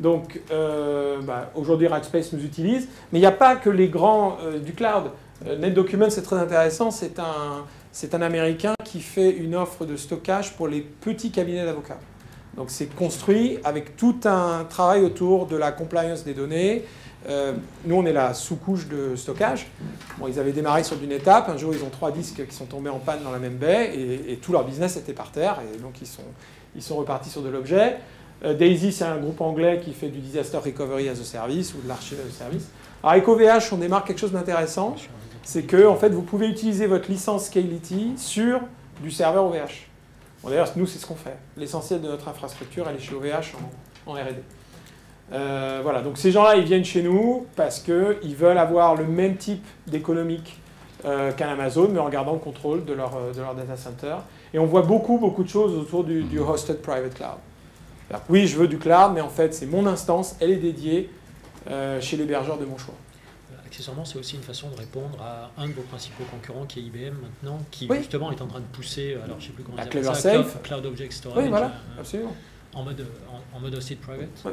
[SPEAKER 1] Donc euh, bah, aujourd'hui Rackspace nous utilise, mais il n'y a pas que les grands euh, du cloud. NetDocument c'est très intéressant, c'est un, c'est un Américain qui fait une offre de stockage pour les petits cabinets d'avocats. Donc c'est construit avec tout un travail autour de la compliance des données, euh, nous, on est la sous-couche de stockage. Bon, ils avaient démarré sur d'une étape. Un jour, ils ont trois disques qui sont tombés en panne dans la même baie et, tout leur business était par terre. Et donc, ils sont, ils sont repartis sur de l'objet. Euh, Daisy, c'est un groupe anglais qui fait du disaster recovery as a service ou de l'archive as a service. Alors, avec OVH, on démarre quelque chose d'intéressant. C'est que, en fait, vous pouvez utiliser votre licence Scality sur du serveur OVH. Bon, D'ailleurs, nous, c'est ce qu'on fait. L'essentiel de notre infrastructure, elle est chez OVH en, en R&D. Euh, voilà, donc ces gens-là, ils viennent chez nous parce qu'ils veulent avoir le même type d'économique euh, qu'un Amazon, mais en gardant le contrôle de leur, euh, de leur data center. Et on voit beaucoup, beaucoup de choses autour du, hosted private cloud. Oui, je veux du cloud, mais en fait, c'est mon instance, elle est dédiée chez l'hébergeur de mon choix.
[SPEAKER 3] Accessoirement, c'est aussi une façon de répondre à un de vos principaux concurrents qui est IBM maintenant, qui justement est en train de pousser, alors je sais plus comment
[SPEAKER 1] dire ça,
[SPEAKER 3] Cloud, Object Storage.
[SPEAKER 1] Oui, voilà, absolument.
[SPEAKER 3] En mode, en, mode hosted private. Oui.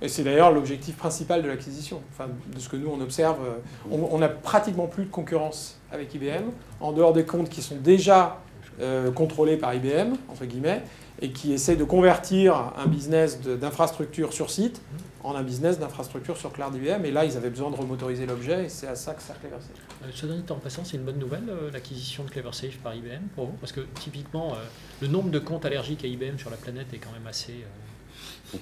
[SPEAKER 1] Et c'est d'ailleurs l'objectif principal de l'acquisition. Enfin, de ce que nous on observe, euh, on n'a pratiquement plus de concurrence avec IBM, en dehors des comptes qui sont déjà euh, contrôlés par IBM, entre guillemets, et qui essayent de convertir un business d'infrastructure sur site en un business d'infrastructure sur cloud IBM. Et là, ils avaient besoin de remotoriser l'objet et c'est à ça que ça CleverSafe.
[SPEAKER 3] Euh, ce dernier en passant, c'est une bonne nouvelle, euh, l'acquisition de CleverSafe par IBM pour vous? Parce que typiquement, euh, le nombre de comptes allergiques à IBM sur la planète est quand même assez.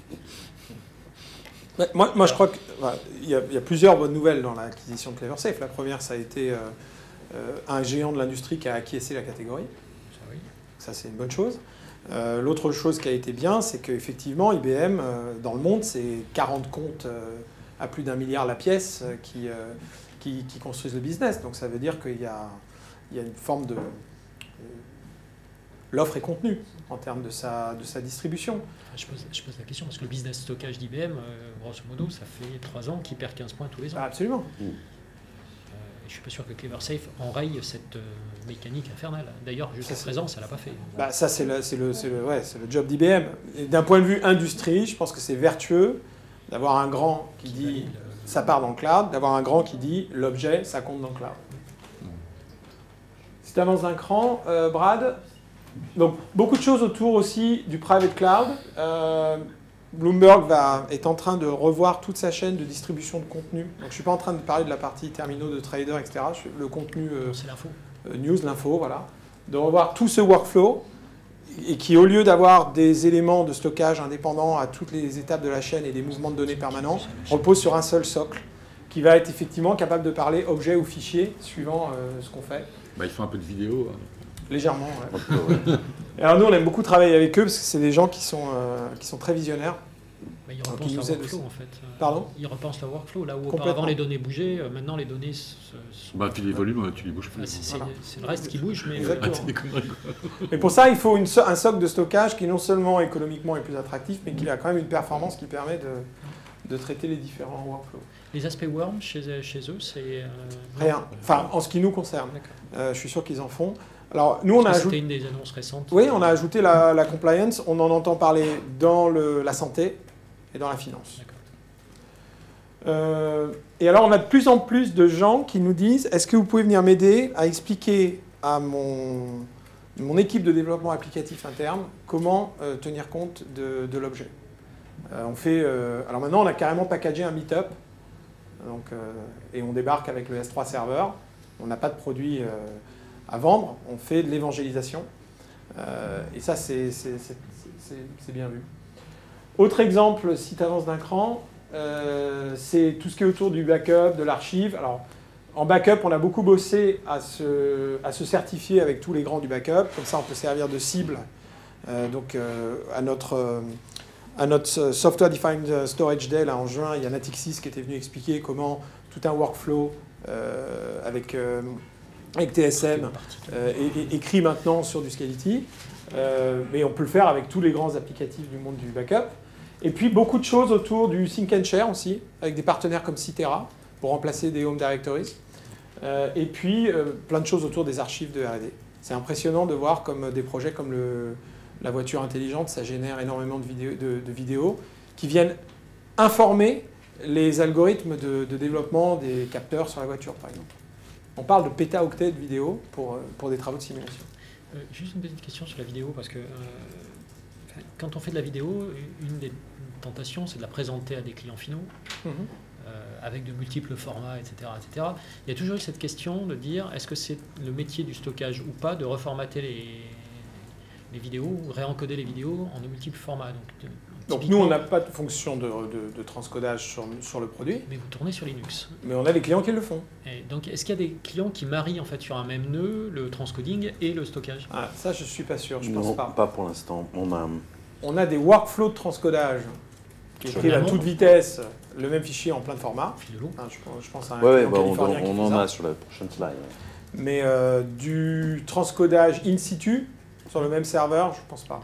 [SPEAKER 1] Ouais, moi, moi, je crois qu'il y, a- il y a plusieurs bonnes nouvelles dans l'acquisition de CleverSafe. La première, ça a été euh, euh, un géant de l'industrie qui a acquiescé la catégorie.
[SPEAKER 3] Ça, oui.
[SPEAKER 1] Ça, c'est une bonne chose. Euh, L'autre chose qui a été bien, c'est qu'effectivement, IBM, euh, dans le monde, c'est 40 comptes euh, à plus d'un milliard la pièce euh, qui, euh, qui, qui construisent le business. Donc ça veut dire qu'il y a, il y a une forme de... L'offre est contenue en termes de sa, de sa distribution.
[SPEAKER 3] Je pose, je pose la question parce que le business stockage d'IBM, euh, grosso modo, ça fait 3 ans qu'il perd 15 points tous les ans.
[SPEAKER 1] Ah, absolument.
[SPEAKER 3] Et je suis pas sûr que CleverSafe enraye cette euh, mécanique infernale. D'ailleurs, jusqu'à présent, ça l'a pas fait.
[SPEAKER 1] Bah, ça, c'est le, c'est le, c'est le, ouais, c'est le job d'IBM. D'un point de vue industrie, je pense que c'est vertueux d'avoir un grand qui dit ça part dans le cloud, d'avoir un grand qui dit l'objet, ça compte dans le cloud. Si tu avances d'un cran, euh, Brad, donc beaucoup de choses autour aussi du private cloud. Euh, Bloomberg va, est en train de revoir toute sa chaîne de distribution de contenu. Donc je ne suis pas en train de parler de la partie terminaux de trader, etc. Le contenu euh,
[SPEAKER 3] c'est l'info.
[SPEAKER 1] euh, news, l'info, voilà, de revoir tout ce workflow et qui, au lieu d'avoir des éléments de stockage indépendants à toutes les étapes de la chaîne et des mouvements de données permanents, repose sur un seul socle qui va être effectivement capable de parler objet ou fichier suivant euh, ce qu'on fait.
[SPEAKER 4] Bah, il faut un peu de vidéo. hein.
[SPEAKER 1] Légèrement. ouais. Et alors nous, on aime beaucoup travailler avec eux parce que c'est des gens qui sont, euh, qui sont très visionnaires.
[SPEAKER 3] Bah, ils
[SPEAKER 1] Donc,
[SPEAKER 3] repensent
[SPEAKER 1] ils
[SPEAKER 3] leur workflow
[SPEAKER 1] aussi.
[SPEAKER 3] en fait.
[SPEAKER 1] Pardon?
[SPEAKER 3] Ils repensent leur workflow. Là où auparavant les données bougeaient, euh, maintenant les données sont.
[SPEAKER 4] Bah, puis les volumes, tu les bouges
[SPEAKER 3] Ah,
[SPEAKER 4] plus.
[SPEAKER 3] c'est c'est-
[SPEAKER 1] Voilà.
[SPEAKER 3] c'est le reste qui bouge, mais.
[SPEAKER 1] Exactement.
[SPEAKER 4] Quoi.
[SPEAKER 1] Et pour ça, il faut une so- un socle de stockage qui non seulement économiquement est plus attractif, mais qui a quand même une performance qui permet de, de traiter les différents workflows.
[SPEAKER 3] Les aspects worm chez, chez eux, c'est. euh,
[SPEAKER 1] Rien. Enfin, en ce qui nous concerne. Euh, je suis sûr qu'ils en font. Alors, nous, on a ajouté...
[SPEAKER 3] Une des annonces récentes.
[SPEAKER 1] Oui, on a ajouté la, la compliance. On en entend parler dans le- la santé et dans la finance. Euh, et alors, on a de plus en plus de gens qui nous disent est-ce que vous pouvez venir m'aider à expliquer à mon, mon équipe de développement applicatif interne comment euh, tenir compte de, de l'objet? Euh, On fait. alors maintenant, on a carrément packagé un meetup. Donc, et on débarque avec le S3 serveur. On n'a pas de produit vendre. On fait de l'évangélisation. Euh, et ça, c'est bien vu. Autre exemple, si tu avances d'un cran, euh, c'est tout ce qui est autour du backup, de l'archive. Alors, en backup, on a beaucoup bossé à se, certifier avec tous les grands du backup. Comme ça, on peut servir de cible euh, donc, à notre, à notre Software Defined Storage Day. Là, en juin, il y a Natixis qui était venu expliquer comment tout un workflow avec, avec TSM euh, écrit maintenant sur du Scality. Euh, mais on peut le faire avec tous les grands applicatifs du monde du backup. Et puis beaucoup de choses autour du Sync and Share aussi, avec des partenaires comme Citera pour remplacer des Home Directories. Euh, et puis plein de choses autour des archives de R&D. C'est impressionnant de voir comme des projets comme la voiture intelligente, ça génère énormément de vidéos, qui viennent informer les algorithmes de développement des capteurs sur la voiture, par exemple. On parle de pétaoctets de vidéos pour, euh, pour des travaux de simulation.
[SPEAKER 3] Euh, juste une petite question sur la vidéo, parce que euh, quand on fait de la vidéo, une des tentations, c'est de la présenter à des clients finaux,
[SPEAKER 1] Mhm.
[SPEAKER 3] euh, avec de multiples formats, etc., etc. Il y a toujours eu cette question de dire, est-ce que c'est le métier du stockage ou pas de reformater les, les vidéos, réencoder les vidéos en de multiples formats Donc,
[SPEAKER 1] Donc nous, on n'a pas de fonction de, de- de transcodage sur, sur le produit,
[SPEAKER 3] Mais vous tournez sur Linux.
[SPEAKER 1] mais on a des clients qui le font.
[SPEAKER 3] Et donc, est-ce qu'il y a des clients qui marient en fait sur un même nœud le transcoding et le stockage?
[SPEAKER 1] Ah, ça, je suis pas sûr, je
[SPEAKER 6] non,
[SPEAKER 1] pense pas.
[SPEAKER 6] pas pour l'instant. On a,
[SPEAKER 1] On a des workflows de transcodage qui écrivent à toute vitesse le même fichier en plein format.
[SPEAKER 3] Fil de l'eau.
[SPEAKER 1] Hein, je, pense- je pense à un
[SPEAKER 6] ouais, bah, on,
[SPEAKER 1] qui
[SPEAKER 6] en a sur la prochaine slide. ouais.
[SPEAKER 1] Mais euh, du transcodage in situ sur le même serveur, je pense pas.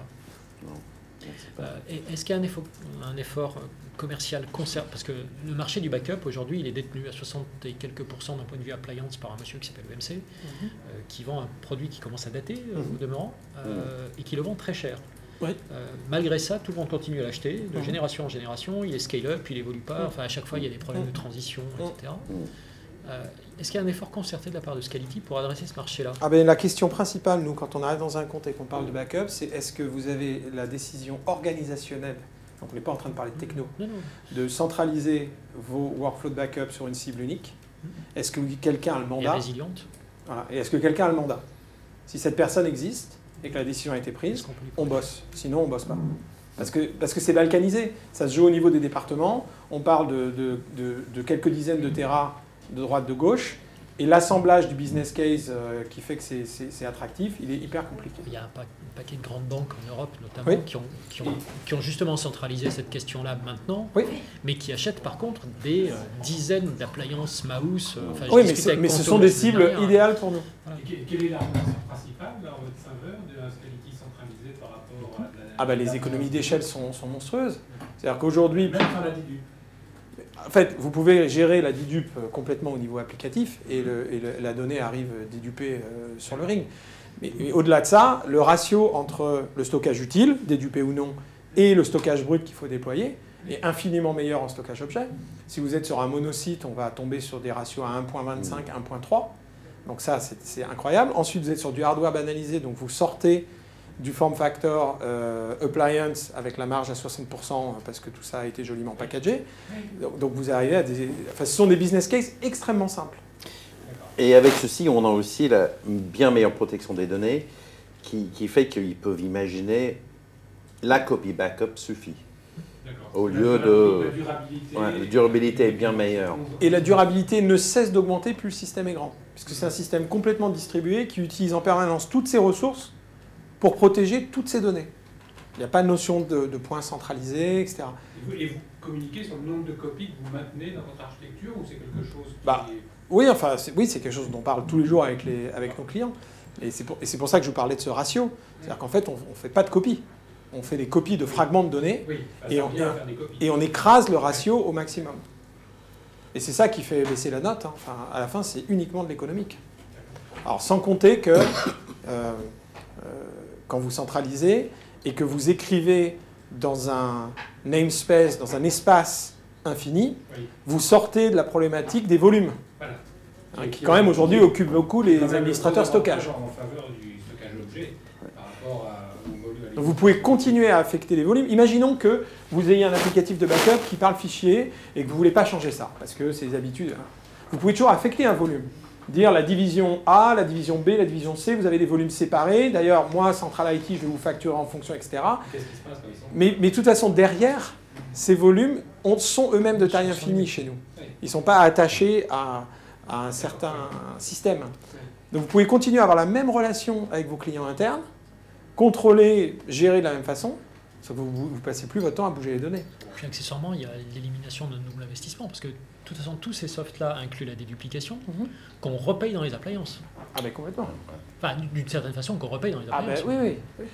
[SPEAKER 3] Euh, Est-ce qu'il y a un effort, un effort euh, commercial concert Parce que le marché du backup, aujourd'hui, il est détenu à 60 et quelques pourcents d'un point de vue appliance par un monsieur qui s'appelle EMC, euh, qui vend un produit qui commence à dater,
[SPEAKER 1] Mhm.
[SPEAKER 3] au demeurant, euh, et qui le vend très cher. Euh, malgré ça, tout le monde continue à l'acheter, de
[SPEAKER 1] Mhm.
[SPEAKER 3] génération en génération, il est scale-up, il évolue pas,
[SPEAKER 1] Mhm.
[SPEAKER 3] enfin à chaque fois il y a des problèmes
[SPEAKER 1] Mhm.
[SPEAKER 3] de transition,
[SPEAKER 1] Mhm.
[SPEAKER 3] etc. Euh, Est-ce qu'il y a un effort concerté de la part de Scality pour adresser ce marché-là?
[SPEAKER 1] Ah ben, la question principale, nous, quand on arrive dans un compte et qu'on parle de backup, c'est est-ce que vous avez la décision organisationnelle donc on n'est pas en train de parler de techno,
[SPEAKER 3] Non, non.
[SPEAKER 1] de centraliser vos workflows de backup sur une cible unique, est-ce que quelqu'un a le
[SPEAKER 3] Et
[SPEAKER 1] mandat
[SPEAKER 3] résiliente.
[SPEAKER 1] Voilà. Et est-ce que quelqu'un a le mandat? Si cette personne existe et que la décision a été prise, on bosse. Sinon, on bosse pas. Parce que parce que c'est balkanisé. Ça se joue au niveau des départements. On parle de, de- de- de quelques dizaines de terras de droite, de gauche. Et l'assemblage du business case euh, qui fait que c'est- c'est c'est attractif, il est hyper compliqué.
[SPEAKER 3] Il y a un, pa- un paquet de grandes banques en Europe, notamment,
[SPEAKER 1] Oui.
[SPEAKER 3] qui, ont, qui, ont, qui ont justement centralisé cette question-là maintenant,
[SPEAKER 1] Oui.
[SPEAKER 3] mais qui achètent par contre des euh, dizaines d'appliances mouse. euh,
[SPEAKER 1] Oui, mais, mais ce sont
[SPEAKER 3] la
[SPEAKER 1] des cibles idéales pour nous.
[SPEAKER 5] Et quelle est l'argumentation principale là, en votre faveur de Ascality centralisée par rapport à la-
[SPEAKER 1] Ah bah les économies d'échelle sont, sont monstrueuses. C'est-à-dire qu'aujourd'hui,
[SPEAKER 5] Même sur la DDU.
[SPEAKER 1] En fait, vous pouvez gérer la dedupe euh, complètement au niveau applicatif et, la donnée arrive dédupée euh, sur le ring. Mais, mais au-delà de ça, le ratio entre le stockage utile, dédupé ou non, et le stockage brut qu'il faut déployer est infiniment meilleur en stockage objet. Si vous êtes sur un monosite, on va tomber sur des ratios à 1.25, 1.3. Donc ça, c'est incroyable. Ensuite, vous êtes sur du hardware banalisé, donc vous sortez du form factor euh, appliance avec la marge à 60% parce que tout ça a été joliment packagé. Donc, donc vous arrivez à des... Enfin, ce sont des business cases extrêmement simples.
[SPEAKER 6] Et avec ceci, on a aussi la bien meilleure protection des données qui, qui fait qu'ils peuvent imaginer la copie backup suffit.
[SPEAKER 5] D'accord.
[SPEAKER 6] Au lieu de-
[SPEAKER 5] La durabilité.
[SPEAKER 6] Ouais, la durabilité est bien meilleure.
[SPEAKER 1] Et la durabilité ne cesse d'augmenter plus le système est grand. Puisque c'est un système complètement distribué qui utilise en permanence toutes ses ressources pour protéger toutes ses données. Il n'y a pas de notion de, de points centralisés, etc.
[SPEAKER 5] Et vous, et vous communiquez sur le nombre de copies que vous maintenez dans votre architecture ou c'est quelque chose qui
[SPEAKER 1] Bah,
[SPEAKER 5] est...
[SPEAKER 1] Oui, enfin, c'est- oui, c'est quelque chose dont on parle tous les jours avec, les, avec nos clients. Et c'est pour, et c'est pour ça que je vous parlais de ce ratio. C'est-à-dire qu'en fait, on ne fait pas de copies. On fait des copies de fragments de données
[SPEAKER 5] Oui,
[SPEAKER 1] on- et on écrase le ratio au maximum. Et c'est ça qui fait baisser la note. hein. Enfin, à la fin, c'est uniquement de l'économique. Alors, sans compter que euh, euh, quand vous centralisez et que vous écrivez dans un namespace, dans un espace infini,
[SPEAKER 5] Oui.
[SPEAKER 1] vous sortez de la problématique des volumes,
[SPEAKER 5] Voilà.
[SPEAKER 1] hein, qui
[SPEAKER 5] qui
[SPEAKER 1] quand même aujourd'hui occupent beaucoup les
[SPEAKER 5] le
[SPEAKER 1] administrateurs stockage.
[SPEAKER 5] avantage En faveur du stockage objet par rapport à- au volume à
[SPEAKER 1] Donc vous pouvez continuer à affecter les volumes. Imaginons que vous ayez un applicatif de backup qui parle fichier et que vous ne voulez pas changer ça, parce que c'est les habitudes. hein. Vous pouvez toujours affecter un volume. Dire la division A, la division B, la division C, vous avez des volumes séparés. D'ailleurs, moi, Central IT, je vais vous facturer en fonction, etc.
[SPEAKER 5] Qu'est-ce qui se passe quand ils sont...
[SPEAKER 1] Mais, mais de toute façon, derrière, ces volumes ont- sont eux-mêmes de taille infinie chez nous. Ils ne sont pas attachés à, à un certain système. Donc vous pouvez continuer à avoir la même relation avec vos clients internes, contrôler, gérer de la même façon, sauf que vous ne passez plus votre temps à bouger les données.
[SPEAKER 3] Puis accessoirement, il y a l'élimination de double investissement, parce que toute façon, tous ces softs-là incluent la déduplication,
[SPEAKER 1] Mhm.
[SPEAKER 3] qu'on repaye dans les appliances.
[SPEAKER 1] Ah ben complètement.
[SPEAKER 3] Enfin, d'une certaine façon, qu'on repaye dans les
[SPEAKER 1] Ah ben
[SPEAKER 3] appliances.
[SPEAKER 1] oui, oui. oui.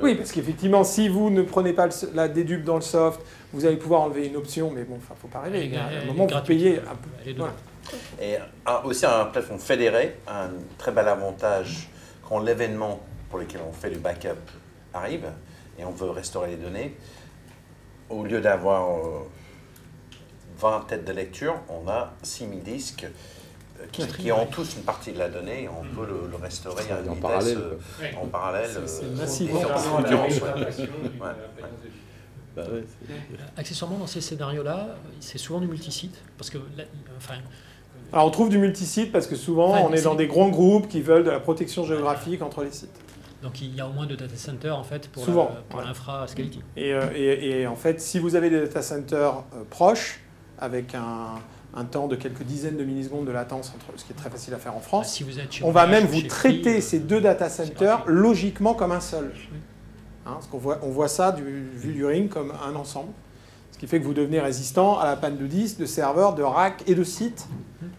[SPEAKER 1] Oui, parce qu'effectivement, si vous ne prenez pas le la dédupe dans le soft, vous allez pouvoir enlever une option, mais bon, il ne faut pas rêver. À un moment, vous payez un peu.
[SPEAKER 3] Elle est dedans.
[SPEAKER 1] Voilà.
[SPEAKER 6] Et un- aussi un plateforme fédéré, un très bel avantage quand l'événement pour lequel on fait le backup arrive et on veut restaurer les données, au lieu d'avoir euh, 20 têtes de lecture, on a 6000 disques euh, qui, qui ont tous une partie de la donnée et on peut le, le restaurer à une
[SPEAKER 4] En
[SPEAKER 6] vitesse
[SPEAKER 4] parallèle.
[SPEAKER 6] euh,
[SPEAKER 5] Ouais.
[SPEAKER 6] en parallèle.
[SPEAKER 1] C'est-
[SPEAKER 6] euh.
[SPEAKER 4] Bah ouais, c'est-
[SPEAKER 3] Euh, Accessoirement, dans ces scénarios-là, c'est souvent du multisite, parce que, là, enfin,
[SPEAKER 1] Alors on trouve du multisite parce que souvent,
[SPEAKER 3] Ouais,
[SPEAKER 1] on est dans des grands groupes qui veulent de la protection géographique entre les sites.
[SPEAKER 3] donc il y a au moins deux data centers en fait pour
[SPEAKER 1] Souvent,
[SPEAKER 3] la- pour
[SPEAKER 1] ouais.
[SPEAKER 3] l'infra Scality.
[SPEAKER 1] Et, euh, et- et en fait, si vous avez des data centers euh, proches, avec un, un temps de quelques dizaines de millisecondes de latence, entre, ce qui est très facile à faire en France,
[SPEAKER 3] Si vous êtes chez
[SPEAKER 1] on va même
[SPEAKER 3] ou
[SPEAKER 1] vous traiter ces
[SPEAKER 3] euh,
[SPEAKER 1] deux data centers logiquement comme un seul. Hein, parce qu'on voit, on voit ça du, vu du ring comme un ensemble. Ce qui fait que vous devenez résistant à la panne de disques, de serveurs, de racks et de sites.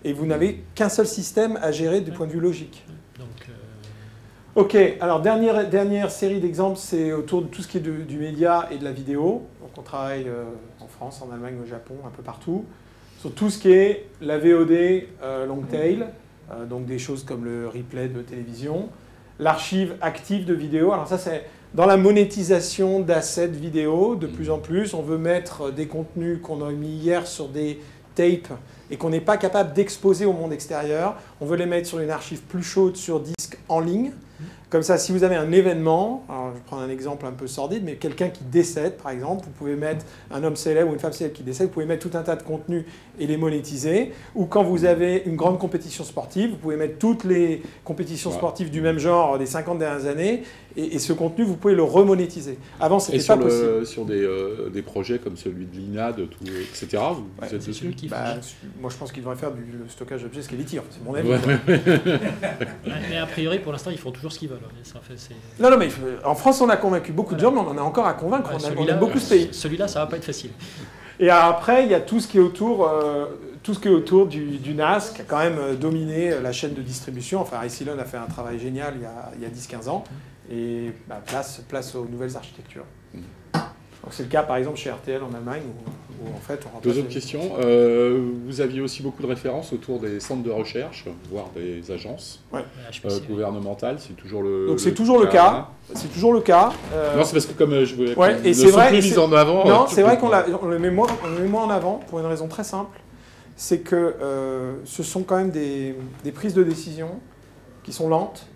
[SPEAKER 1] Et vous n'avez qu'un seul système à gérer du point de vue logique.
[SPEAKER 3] Euh,
[SPEAKER 1] Ok, alors dernière, dernière série d'exemples, c'est autour de tout ce qui est de- du média et de la vidéo. Donc on travaille euh, France, en Allemagne, au Japon, un peu partout, sur tout ce qui est la VOD euh, long tail, euh, donc des choses comme le replay de télévision, l'archive active de vidéo. Alors ça c'est dans la monétisation d'assets vidéo, de plus en plus, on veut mettre des contenus qu'on a mis hier sur des tapes et qu'on n'est pas capable d'exposer au monde extérieur. On veut les mettre sur une archive plus chaude sur disque en ligne. Comme ça, si vous avez un événement, alors je prends un exemple un peu sordide, mais quelqu'un qui décède, par exemple, vous pouvez mettre un homme célèbre ou une femme célèbre qui décède, vous pouvez mettre tout un tas de contenus et les monétiser. Ou quand vous avez une grande compétition sportive, vous pouvez mettre toutes les compétitions sportives du même genre des 50 dernières années, et, et ce contenu, vous pouvez le remonétiser. Avant, c'était
[SPEAKER 4] sur,
[SPEAKER 1] pas possible.
[SPEAKER 4] le, sur des, euh, des projets comme celui de l'INAD, tout, etc., vous, vous
[SPEAKER 1] Ouais,
[SPEAKER 4] êtes
[SPEAKER 3] C'est
[SPEAKER 4] dessus
[SPEAKER 3] celui qui fait.
[SPEAKER 1] Bah, moi, je pense qu'ils devraient faire du le stockage d'objets Scality, enfin, c'est mon avis.
[SPEAKER 4] Ouais.
[SPEAKER 3] Mais a priori, pour l'instant, ils font toujours ce qu'ils veulent. hein. Ça fait, c'est-
[SPEAKER 1] Non, non, mais faut- en France, on a convaincu beaucoup de gens, mais on en a encore à convaincre.
[SPEAKER 3] Ouais,
[SPEAKER 1] on, a, on aime beaucoup ce pays.
[SPEAKER 3] Celui-là, ça va pas être facile.
[SPEAKER 1] Et après, il y a tout ce qui est autour, euh, tout ce qui est autour du, du NAS, qui a quand même euh, dominé euh, la chaîne de distribution. Enfin, Isilon a fait un travail génial il y a, il y a 10-15 ans. Et bah, place, place aux nouvelles architectures.
[SPEAKER 4] Mhm.
[SPEAKER 1] Donc c'est le cas, par exemple, chez RTL en Allemagne, où, où, en fait, on
[SPEAKER 4] Deux autres
[SPEAKER 1] les-
[SPEAKER 4] questions. Euh, vous aviez aussi beaucoup de références autour des centres de recherche, voire des agences euh,
[SPEAKER 3] HPC,
[SPEAKER 4] gouvernementales. C'est toujours le.
[SPEAKER 1] Donc c'est toujours le cas. C'est toujours le cas. Euh,
[SPEAKER 4] Non, c'est parce que comme je voulais
[SPEAKER 1] Ouais, et
[SPEAKER 4] ne
[SPEAKER 1] c'est
[SPEAKER 4] sont
[SPEAKER 1] vrai,
[SPEAKER 4] plus
[SPEAKER 1] et
[SPEAKER 4] mis
[SPEAKER 1] c'est-
[SPEAKER 4] en avant.
[SPEAKER 1] Non, c'est vrai
[SPEAKER 4] tout-
[SPEAKER 1] qu'on l'a- on le met moins, on le met moins en avant pour une raison très simple. C'est que euh, ce sont quand même des, des prises de décision qui sont lentes,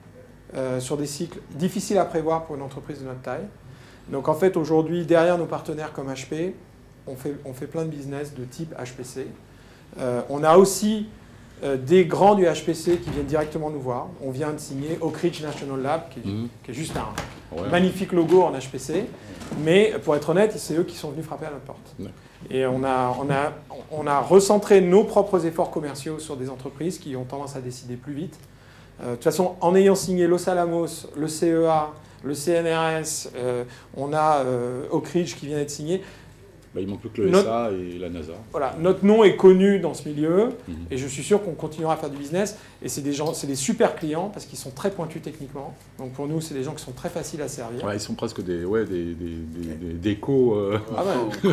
[SPEAKER 1] euh, sur des cycles difficiles à prévoir pour une entreprise de notre taille. Donc en fait, aujourd'hui, derrière nos partenaires comme HP, on fait, on fait plein de business de type HPC. Euh, on a aussi euh, des grands du HPC qui viennent directement nous voir. On vient de signer Oak Ridge National Lab, qui est,
[SPEAKER 4] Mhm.
[SPEAKER 1] qui est juste un,
[SPEAKER 4] Ouais.
[SPEAKER 1] magnifique logo en HPC. Mais pour être honnête, c'est eux qui sont venus frapper à notre porte. Et on a, on, a, on a recentré nos propres efforts commerciaux sur des entreprises qui ont tendance à décider plus vite. Euh, de toute façon, en ayant signé Los Alamos, le CEA, le CNRS, euh, on a euh, Oak Ridge qui vient d'être signé.
[SPEAKER 4] Bah, il manque plus que le
[SPEAKER 1] Notre-
[SPEAKER 4] SA et la NASA.
[SPEAKER 1] Voilà, notre nom est connu dans ce milieu
[SPEAKER 4] Mhm.
[SPEAKER 1] et je suis sûr qu'on continuera à faire du business. Et c'est des gens, c'est des super clients parce qu'ils sont très pointus techniquement. Donc pour nous, c'est des gens qui sont très faciles à servir.
[SPEAKER 4] Ouais, ils sont presque des, ouais, des, des, des, des- des co, euh,
[SPEAKER 1] Ah ouais.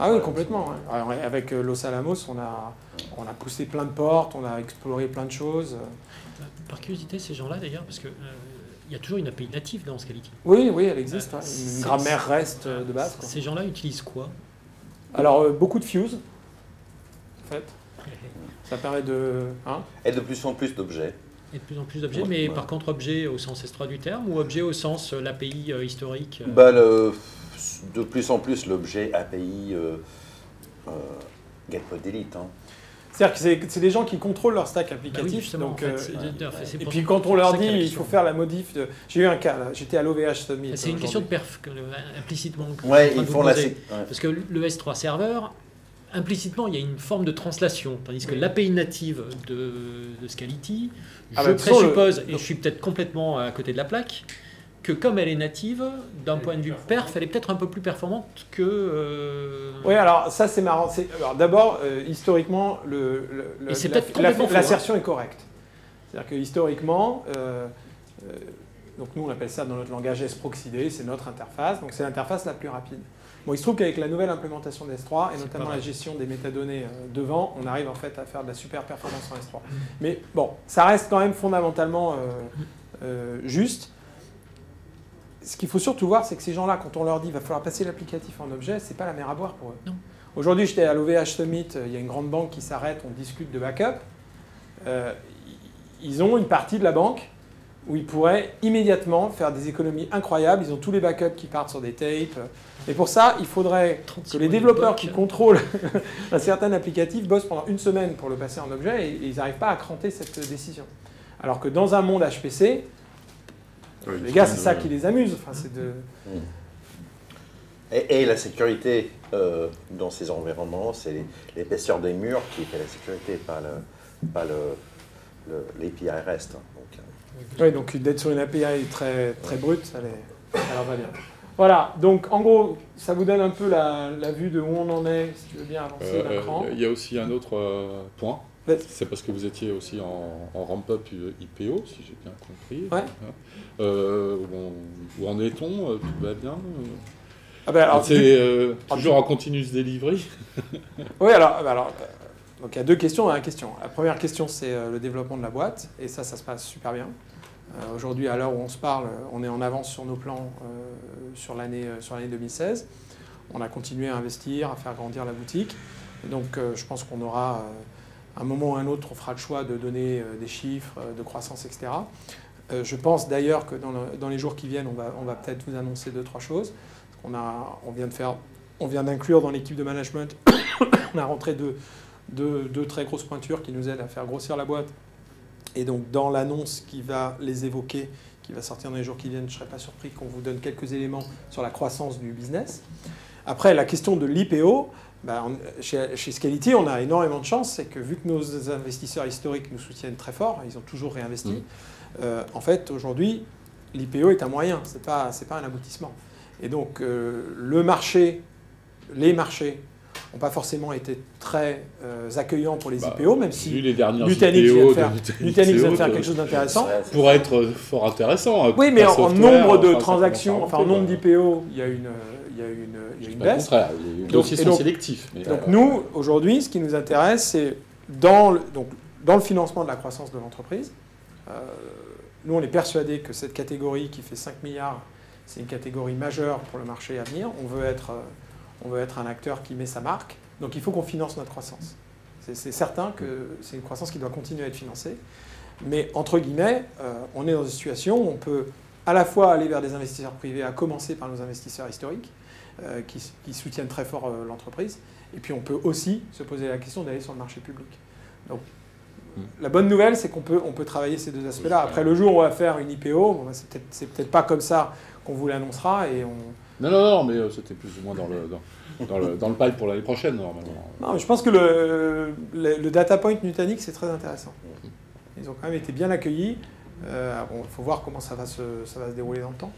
[SPEAKER 1] Ah oui, complètement. Alors, avec Los Alamos, on a, on a poussé plein de portes, on a exploré plein de choses.
[SPEAKER 3] Par curiosité, ces gens-là, d'ailleurs, parce que euh, il y a toujours une API native dans Scality.
[SPEAKER 1] Oui, oui, elle existe.
[SPEAKER 3] Euh,
[SPEAKER 1] ouais. Une grammaire reste euh, de base. quoi.
[SPEAKER 3] Ces gens-là utilisent quoi?
[SPEAKER 1] Alors, euh, beaucoup de Fuse, en fait. Ça permet de... hein
[SPEAKER 6] Et de plus en plus d'objets.
[SPEAKER 3] Et de plus en plus d'objets,
[SPEAKER 6] Ouais,
[SPEAKER 3] mais
[SPEAKER 6] ouais.
[SPEAKER 3] par contre objet au sens S3 du terme ou objet au sens euh, l'API euh, historique euh,
[SPEAKER 6] Bah, le- de plus en plus l'objet API euh, euh, GetPod Delete. hein.
[SPEAKER 1] C'est-à-dire que c'est- c'est des gens qui contrôlent leur stack
[SPEAKER 3] bah oui,
[SPEAKER 1] applicatif.
[SPEAKER 3] en fait,
[SPEAKER 1] euh,
[SPEAKER 3] c'est- c'est- c'est
[SPEAKER 1] et puis quand on leur dit il faut faire la modif, de... j'ai eu un cas là, j'étais à l'OVH Summit.
[SPEAKER 3] C'est une question de perf, que, implicitement. que
[SPEAKER 6] Ouais, ils
[SPEAKER 3] train de
[SPEAKER 6] font
[SPEAKER 3] vous
[SPEAKER 6] la. ouais.
[SPEAKER 3] Parce que le S3 serveur, implicitement, il y a une forme de translation, tandis que l'API native de, de Scality,
[SPEAKER 1] Ah
[SPEAKER 3] je
[SPEAKER 1] bah,
[SPEAKER 3] présuppose,
[SPEAKER 1] le-
[SPEAKER 3] et je suis peut-être complètement à côté de la plaque, que comme elle est native, d'un point de vue perf, elle est peut-être un peu plus performante que... euh,
[SPEAKER 1] Oui, alors ça c'est marrant. C'est- alors, D'abord, euh, historiquement, le, le- le-
[SPEAKER 3] Et c'est
[SPEAKER 1] la-
[SPEAKER 3] peut-être
[SPEAKER 1] la-
[SPEAKER 3] complètement faux,
[SPEAKER 1] l'assertion est correcte. C'est-à-dire que historiquement, euh, euh, donc nous on appelle ça dans notre langage S-Proxydé, c'est notre interface, donc c'est l'interface la plus rapide. Bon, il se trouve qu'avec la nouvelle implémentation d'S3 et
[SPEAKER 3] C'est
[SPEAKER 1] notamment la gestion des métadonnées euh, devant, on arrive en fait à faire de la super performance en S3. Mais bon, ça reste quand même fondamentalement euh, euh, juste. Ce qu'il faut surtout voir, c'est que ces gens-là, quand on leur dit qu'il va falloir passer l'applicatif en objet, c'est pas la mer à boire pour eux.
[SPEAKER 3] Non.
[SPEAKER 1] Aujourd'hui, j'étais à l'OVH Summit, euh, il y a une grande banque qui s'arrête, on discute de backup. Euh, ils ont une partie de la banque où ils pourraient immédiatement faire des économies incroyables. Ils ont tous les backups qui partent sur des tapes. Et pour ça, il faudrait
[SPEAKER 3] 36
[SPEAKER 1] que les développeurs qui contrôlent un certain applicatif bossent pendant une semaine pour le passer en objet et, et ils n'arrivent pas à cranter cette décision. Alors que dans un monde HPC, les gars, c'est ça qui les amuse. Enfin, c'est de...
[SPEAKER 6] Et, et la sécurité euh, dans ces environnements, c'est l'épaisseur des murs qui fait la sécurité, pas le, pas le, le- l'API REST. hein. Donc, euh,
[SPEAKER 1] Oui, donc d'être sur une API très, très brute, ça, les- ça leur va bien. Voilà, donc en gros, ça vous donne un peu la, la vue de où on en est, si tu veux bien avancer
[SPEAKER 4] Euh,
[SPEAKER 1] d'un cran.
[SPEAKER 4] Il y a aussi un autre euh, point. C'est parce que vous étiez aussi en, en ramp-up IPO, si j'ai bien compris.
[SPEAKER 1] Ouais.
[SPEAKER 4] Hein. Euh, où, en est-on Euh, Tout va bien Euh,
[SPEAKER 1] Ah ben, alors,
[SPEAKER 4] C'est euh, toujours en continuous delivery
[SPEAKER 1] Oui, alors, bah alors, donc il y a deux questions la question. La première question, c'est le développement de la boîte, et ça, ça se passe super bien. Euh, Aujourd'hui, à l'heure où on se parle, on est en avance sur nos plans sur l'année euh, sur l'année 2016. On a continué à investir, à faire grandir la boutique. Et donc, je pense qu'on aura, euh, un moment ou un autre, on fera le choix de donner euh, des chiffres, euh, de croissance, etc. Euh, je pense d'ailleurs que dans, les jours qui viennent, on va, peut-être vous annoncer deux, trois choses. On, vient de faire, on vient d'inclure dans l'équipe de management, on a rentré deux, deux, deux, très grosses pointures qui nous aident à faire grossir la boîte. Et donc dans l'annonce qui va les évoquer, qui va sortir dans les jours qui viennent, je ne serais pas surpris qu'on vous donne quelques éléments sur la croissance du business. Après, la question de l'IPO, bah, chez, chez, Scality, on a énormément de chance, c'est que vu que nos investisseurs historiques nous soutiennent très fort, ils ont toujours réinvesti, mmh. euh, en fait, aujourd'hui, l'IPO est un moyen, ce n'est pas, pas un aboutissement. Et donc, euh, le marché, les marchés n'ont pas forcément été très euh, accueillants pour les bah, IPO, même si
[SPEAKER 4] les
[SPEAKER 1] Nutanix vient de faire, Nutanix vient de faire quelque chose d'intéressant.
[SPEAKER 4] Pour être fort intéressant.
[SPEAKER 1] Oui, mais en, nombre de transactions, enfin en nombre d'IPO, il y a une, il y a une, il y a une baisse.
[SPEAKER 4] Il y a donc, sont sélectifs.
[SPEAKER 1] Mais donc nous, aujourd'hui, ce qui nous intéresse, c'est dans le, donc, dans le financement de la croissance de l'entreprise. Euh, nous, on est persuadé que cette catégorie qui fait 5 milliards, c'est une catégorie majeure pour le marché à venir. On veut être, on veut être un acteur qui met sa marque. Donc il faut qu'on finance notre croissance. C'est certain que c'est une croissance qui doit continuer à être financée. Mais entre guillemets, euh, on est dans une situation où on peut à la fois aller vers des investisseurs privés, à commencer par nos investisseurs historiques, euh, qui, soutiennent très fort euh, l'entreprise. Et puis on peut aussi se poser la question d'aller sur le marché public. Donc hmm. la bonne nouvelle, c'est qu'on peut, on peut travailler ces deux aspects-là. Après, le jour où on va faire une IPO, bon, bah, c'est peut-être peut pas comme ça qu'on vous l'annoncera. Et on...
[SPEAKER 4] Non, non, non, mais euh, c'était plus ou moins dans le, dans, le, dans le pipe pour l'année prochaine, normalement.
[SPEAKER 1] Non, je pense que le, le, data point Nutanix, c'est très intéressant. Ils ont quand même été bien accueillis. Il faut voir comment ça va, se, ça va se dérouler dans le temps.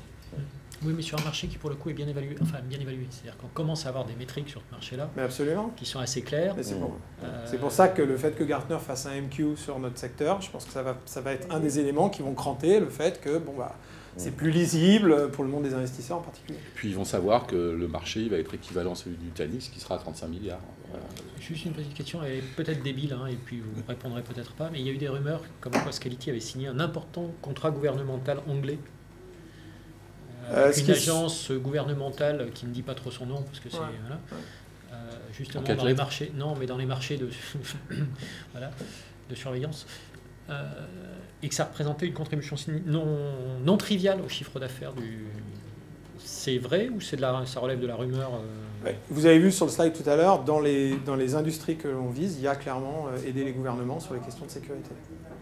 [SPEAKER 3] Oui, mais sur un marché qui pour le coup est bien évalué, enfin bien évalué, c'est-à-dire qu'on commence à avoir des métriques sur ce marché-là,
[SPEAKER 1] mais absolument,
[SPEAKER 3] qui sont assez claires.
[SPEAKER 1] Euh, c'est pour, ça que le fait que Gartner fasse un MQ sur notre secteur, je pense que ça va, ça va être un des éléments qui vont cranter le fait que bon bah c'est plus lisible pour le monde des investisseurs en particulier.
[SPEAKER 4] Et puis ils vont savoir que le marché va être équivalent à celui du Tanix qui sera à 35 milliards.
[SPEAKER 3] Juste une petite question, elle est peut-être débile, hein, et puis vous ne répondrez peut-être pas, mais il y a eu des rumeurs comme quoi Scality avait signé un important contrat gouvernemental anglais euh, une agence gouvernementale qui ne dit pas trop son nom parce que c'est voilà, euh, justement dans les marchés non mais dans les marchés de voilà, de surveillance euh, et que ça représentait une contribution non, non triviale au chiffre d'affaires du c'est vrai ou c'est de la, ça relève de la rumeur
[SPEAKER 1] Vous avez vu sur le slide tout à l'heure, dans les, dans les industries que l'on vise, il y a clairement aider les gouvernements sur les questions de sécurité.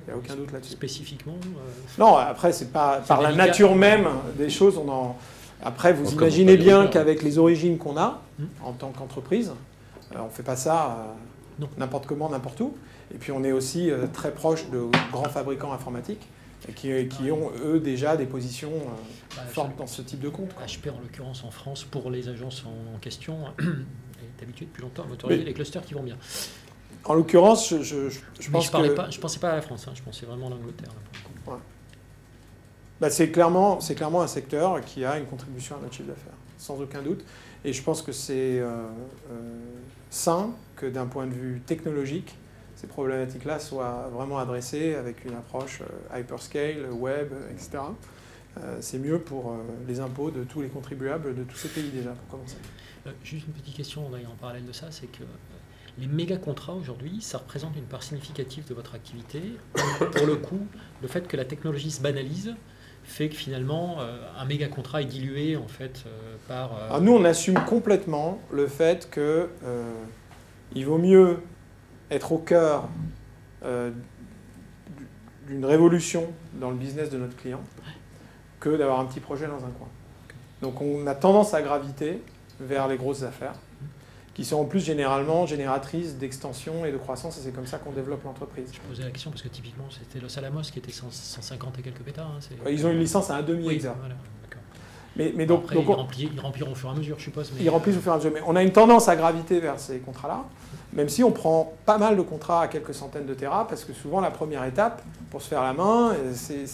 [SPEAKER 1] Il n'y a aucun doute là-dessus.
[SPEAKER 3] Spécifiquement euh,
[SPEAKER 1] Non, après, c'est pas par la nature même des choses. On en... Après, vous imaginez bien qu'avec les origines qu'on a hmm. en tant qu'entreprise, euh, on ne fait pas ça euh, n'importe comment, n'importe où. Et puis, on est aussi très proche de grands fabricants informatiques qui, qui, ont, eux, déjà des positions bah, fortes dans ce type de compte.
[SPEAKER 3] HP, en l'occurrence, en France, pour les agences en question, est habitué depuis longtemps à autoriser les clusters qui vont bien.
[SPEAKER 1] En l'occurrence, je, je, je pense
[SPEAKER 3] je Pas, je pensais pas à la France, hein, je pensais vraiment à l'Angleterre.
[SPEAKER 1] Bah, c'est clairement, clairement un secteur qui a une contribution à notre chiffre d'affaires, sans aucun doute. Et je pense que c'est euh, euh, sain que d'un point de vue technologique, ces problématiques-là soient vraiment adressées avec une approche euh, hyperscale, web, etc. c'est mieux pour les impôts de tous les contribuables de tous ces pays déjà, pour commencer.
[SPEAKER 3] juste une petite question en parallèle de ça, c'est que les méga contrats aujourd'hui, ça représente une part significative de votre activité. Pour le coup, le fait que la technologie se banalise fait que finalement euh, un méga contrat est dilué en fait euh, par.
[SPEAKER 1] Euh, ah, nous, on assume complètement le fait que il vaut mieux être au cœur d'une révolution dans le business de notre client que d'avoir un petit projet dans un coin. Donc on a tendance à graviter vers les grosses affaires qui sont en plus généralement génératrices d'extension et de croissance, et c'est comme ça qu'on développe l'entreprise.
[SPEAKER 3] Je posais la question parce que typiquement c'était Los Alamos qui était 150 et quelques pétards. Hein,
[SPEAKER 1] ils ont une licence à un demi
[SPEAKER 3] oui,
[SPEAKER 1] mais, mais, donc,
[SPEAKER 3] Après, ils, rempliront au fur et à mesure, je suppose.
[SPEAKER 1] ils remplissent au fur et à mesure. Mais on a une tendance à graviter vers ces contrats-là, même si on prend pas mal de contrats à quelques centaines de terras, parce que souvent la première étape, pour se faire la main, c'est.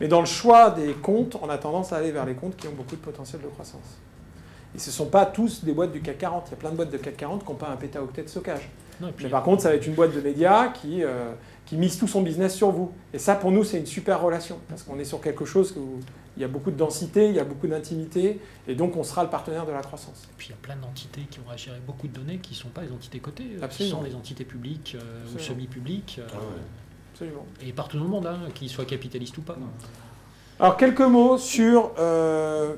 [SPEAKER 1] Mais dans le choix des comptes, on a tendance à aller vers les comptes qui ont beaucoup de potentiel de croissance. Et ce ne sont pas tous des boîtes du CAC 40. Il y a plein de boîtes de CAC 40 qui n'ont pas un pétaoctet de stockage. Mais par contre, ça va être une boîte de médias qui, euh, qui mise tout son business sur vous. Et ça, pour nous, c'est une super relation. Parce qu'on est sur quelque chose où il y a beaucoup de densité, il y a beaucoup d'intimité. Et donc, on sera le partenaire de la croissance.
[SPEAKER 3] Et puis, il y a plein d'entités qui vont gérer beaucoup de données qui ne sont pas des entités cotées. Euh, qui sont des entités publiques euh, ou semi-publiques.
[SPEAKER 1] Ah absolument.
[SPEAKER 3] Et partout dans le monde, hein, qu'il soit capitaliste ou pas.
[SPEAKER 1] Alors, quelques mots sur euh,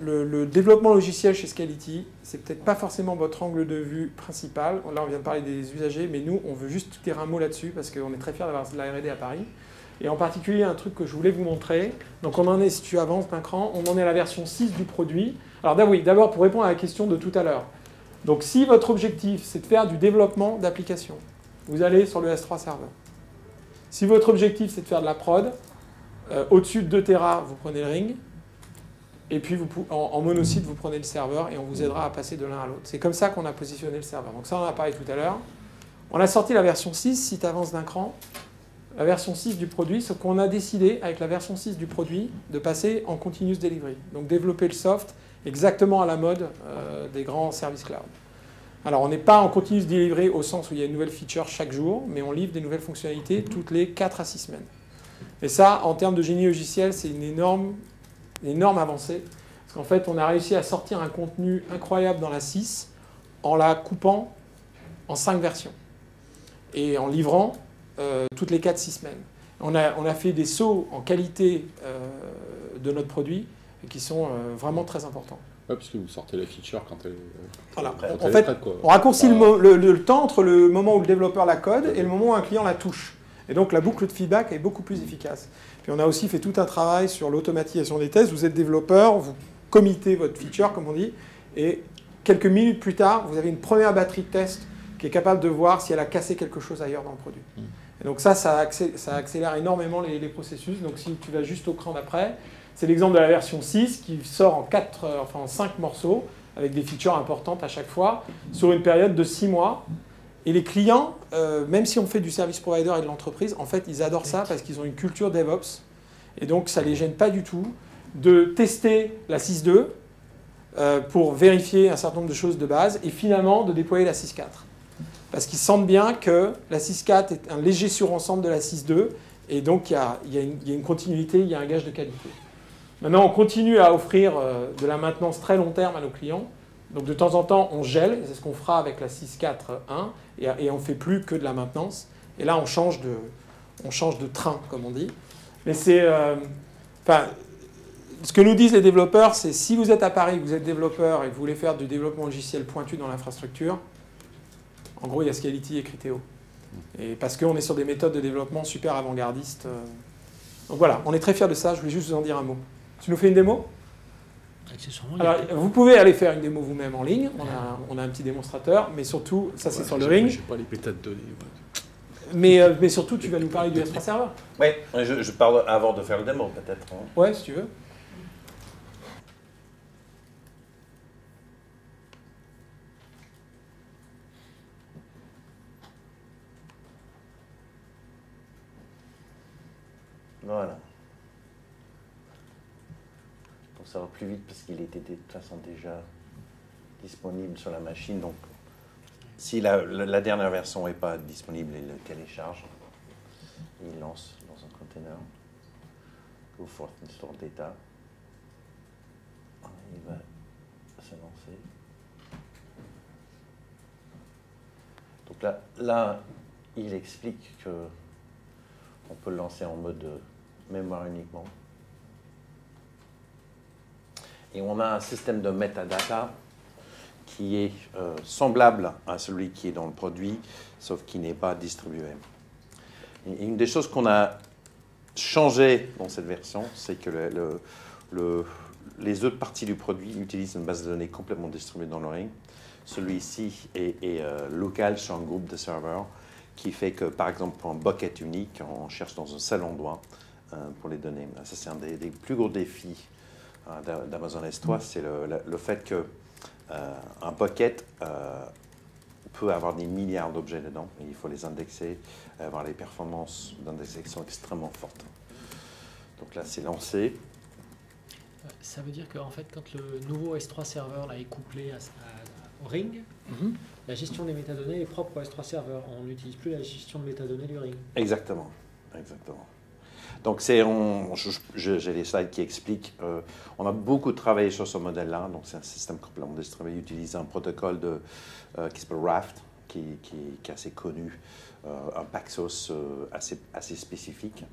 [SPEAKER 1] le, développement logiciel chez Scality. C'est peut-être pas forcément votre angle de vue principal. Là, on vient de parler des usagers, mais nous, on veut juste dire un mot là-dessus parce qu'on est très fiers d'avoir de la R&D à Paris. Et en particulier, un truc que je voulais vous montrer. Donc, on en est, si tu avances d'un cran, on en est à la version 6 du produit. Alors, d'abord, pour répondre à la question de tout à l'heure. Donc, si votre objectif, c'est de faire du développement d'applications, vous allez sur le S3 Server. Si votre objectif, c'est de faire de la prod, euh, au-dessus de 2 Tera, vous prenez le ring. Et puis, en, en monosite, vous prenez le serveur et on vous aidera à passer de l'un à l'autre. C'est comme ça qu'on a positionné le serveur. Donc, ça, on en a parlé tout à l'heure. On a sorti la version 6, si tu avances d'un cran. La version 6 du produit, ce qu'on a décidé avec la version 6 du produit de passer en continuous delivery. Donc, développer le soft exactement à la mode euh, des grands services cloud. Alors, on n'est pas en continuous delivery au sens où il y a une nouvelle feature chaque jour, mais on livre des nouvelles fonctionnalités toutes les 4 à 6 semaines. Et ça, en termes de génie logiciel, c'est une énorme, une énorme avancée. Parce qu'en fait, on a réussi à sortir un contenu incroyable dans la 6 en la coupant en 5 versions. Et en livrant euh, toutes les 4-6 semaines. On a, on a fait des sauts en qualité euh, de notre produit qui sont euh, vraiment très importants.
[SPEAKER 4] Ouais, parce que vous sortez la feature quand elle,
[SPEAKER 1] Voilà.
[SPEAKER 4] quand
[SPEAKER 1] En
[SPEAKER 4] elle est
[SPEAKER 1] fait,
[SPEAKER 4] prête, quoi.
[SPEAKER 1] On raccourcit le- le temps entre le moment où le développeur la code et le moment où un client la touche. Et donc la boucle de feedback est beaucoup plus efficace. Puis on a aussi fait tout un travail sur l'automatisation des tests. Vous êtes développeur, vous committez votre feature, comme on dit, et quelques minutes plus tard, vous avez une première batterie de tests qui est capable de voir si elle a cassé quelque chose ailleurs dans le produit. Et donc ça, ça accélère, énormément les, les processus. Donc si tu vas juste au cran d'après, c'est l'exemple de la version 6 qui sort en, quatre, euh, enfin en 5 morceaux avec des features importantes à chaque fois sur une période de 6 mois. Et les clients, euh, même si on fait du service provider et de l'entreprise, en fait, ils adorent ça parce qu'ils ont une culture DevOps. Et donc, ça ne les gêne pas du tout de tester la 6.2 euh, pour vérifier un certain nombre de choses de base et finalement de déployer la 6.4. Parce qu'ils sentent bien que la 6.4 est un léger surensemble de la 6.2 et donc il y a, y y une continuité, il y a un gage de qualité. Maintenant, on continue à offrir euh, de la maintenance très long terme à nos clients. Donc de temps en temps, on gèle, c'est ce qu'on fera avec la 6.4.1, et, et on ne fait plus que de la maintenance. Et là, on change de, on change de train, comme on dit. Mais c'est... euh, Enfin, ce que nous disent les développeurs, c'est si vous êtes à Paris, vous êtes développeur et vous voulez faire du développement logiciel pointu dans l'infrastructure, en gros, il y a Scality et Criteo. Et parce qu'on est sur des méthodes de développement super avant-gardistes. euh. Donc voilà, on est très fiers de ça, je voulais juste vous en dire un mot. Tu nous fais une démo
[SPEAKER 3] Accessoirement, il y a-
[SPEAKER 1] alors, vous pouvez aller faire une démo vous-même en ligne. On a, on a un petit démonstrateur, mais surtout, ça c'est
[SPEAKER 4] Ouais,
[SPEAKER 1] sur le ring.
[SPEAKER 4] J'ai pas les pétas de données. ouais.
[SPEAKER 1] Mais, euh, mais surtout, tu vas nous parler du S3 Server.
[SPEAKER 6] Oui, je, je parle avant de faire le démo peut-être. hein.
[SPEAKER 1] Ouais, si tu veux.
[SPEAKER 6] Voilà. Donc plus vite parce qu'il était de toute façon déjà disponible sur la machine. Donc si la, dernière version n'est pas disponible, il le télécharge. Il lance dans un container. Go forth store data. Il va se lancer. Donc là, là, il explique que on peut le lancer en mode euh, mémoire uniquement. Et on a un système de metadata qui est euh, semblable à celui qui est dans le produit, sauf qui n'est pas distribué. Et une des choses qu'on a changé dans cette version, c'est que le- le- le- les autres parties du produit utilisent une base de données complètement distribuée dans le ring. Celui-ci est, euh, local sur un groupe de serveurs qui fait que, par exemple, pour un bucket unique, on cherche dans un seul endroit euh, pour les données. Ça, c'est un des, plus gros défis d'Amazon S3, c'est le, le- le fait que euh, un bucket euh, peut avoir des milliards d'objets dedans, et il faut les indexer, avoir les performances d'indexation extrêmement fortes. Donc là, c'est lancé.
[SPEAKER 3] Euh, Ça veut dire qu'en fait, quand le nouveau S3 serveur là, est couplé à- à- au ring,
[SPEAKER 1] Mhm.
[SPEAKER 3] la gestion des métadonnées est propre au S3 serveur. On n'utilise plus la gestion de métadonnées du ring.
[SPEAKER 6] Exactement, exactement. Donc c'est, j'ai des slides qui expliquent. euh, on a beaucoup travaillé sur ce modèle-là. Donc c'est un système complètement distribué, utilisant un protocole de, euh, qui s'appelle Raft, qui, est assez connu, un Paxos assez, assez spécifique.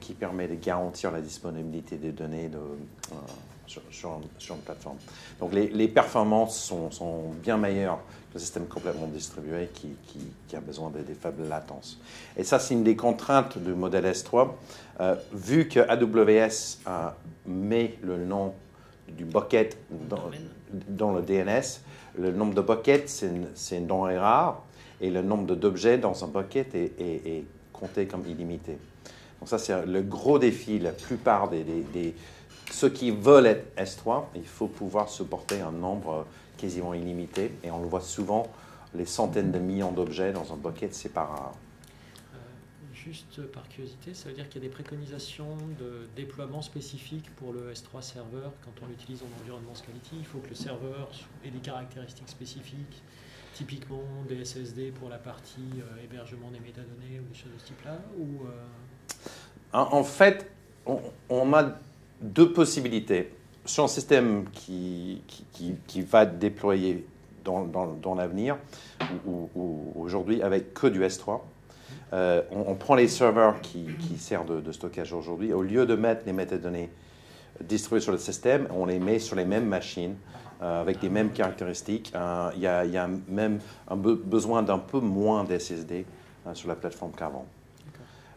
[SPEAKER 6] qui permet de garantir la disponibilité des données sur, une plateforme. Donc les, performances sont, bien meilleures que le système complètement distribué qui, a besoin de, des faibles latences. Et ça, c'est une des contraintes du modèle S3. Euh, vu que AWS met le nom du bucket dans, le DNS, le nombre de buckets, c'est une, denrée rare, et le nombre d'objets dans un bucket est, compté comme illimité. Donc ça, c'est le gros défi. La plupart des ceux qui veulent être S3, il faut pouvoir supporter un nombre quasiment illimité. Et on le voit souvent, les centaines de millions d'objets dans un bucket, c'est pas rare.
[SPEAKER 3] Euh, juste par curiosité, ça veut dire qu'il y a des préconisations de déploiement spécifique pour le S3 serveur quand on l'utilise en environnement Scality? Il faut que le serveur ait des caractéristiques spécifiques, typiquement des SSD pour la partie euh, hébergement des métadonnées ou des choses de ce type-là ou,
[SPEAKER 6] euh, en, fait, on, on a deux possibilités. Sur un système qui, qui, qui va déployer dans, dans, dans l'avenir, ou, aujourd'hui avec que du S3, euh, on, prend les serveurs qui, qui servent de, stockage aujourd'hui, au lieu de mettre les métadonnées distribuées sur le système, on les met sur les mêmes machines euh, avec les mêmes caractéristiques. Euh, il y, a, y, a même un besoin d'un peu moins d'SSD sur la plateforme qu'avant.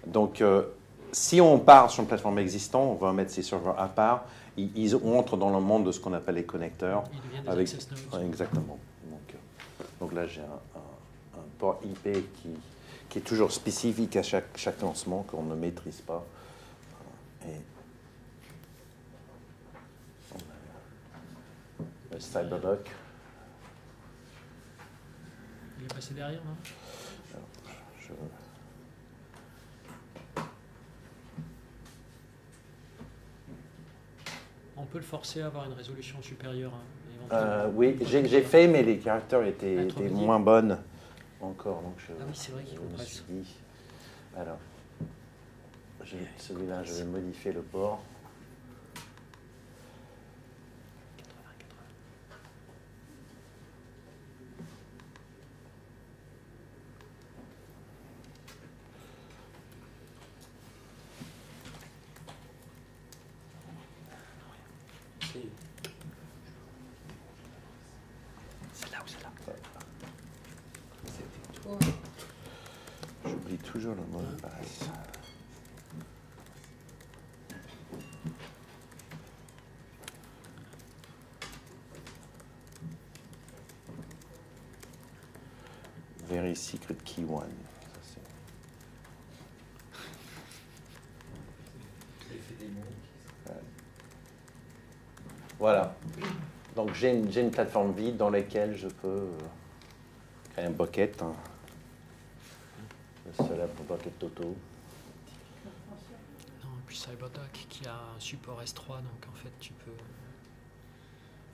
[SPEAKER 6] Donc, si on part sur une plateforme existante, on va mettre ces serveurs à part. Ils, entrent dans le monde de ce qu'on appelle les connecteurs.
[SPEAKER 3] Ils avec,
[SPEAKER 6] Exactement. Donc, euh, donc là, j'ai un, port IP qui, qui, est toujours spécifique à chaque, chaque lancement qu'on ne maîtrise pas. Et le CyberDoc.
[SPEAKER 3] Il est passé derrière, non je, le forcer à avoir une résolution supérieure
[SPEAKER 6] hein, euh, Oui, j'ai fait, mais les caractères étaient, moins bonnes encore. Donc
[SPEAKER 3] ah oui, c'est vrai qu'il faut
[SPEAKER 6] Alors, celui-là, je vais modifier le port. Secret Key One. Voilà. Donc j'ai une, une, plateforme vide dans laquelle je peux euh, créer un bucket. Hein. Le célèbre bucket Toto.
[SPEAKER 3] Non, puis CyberDoc qui a un support S3, donc en fait tu peux.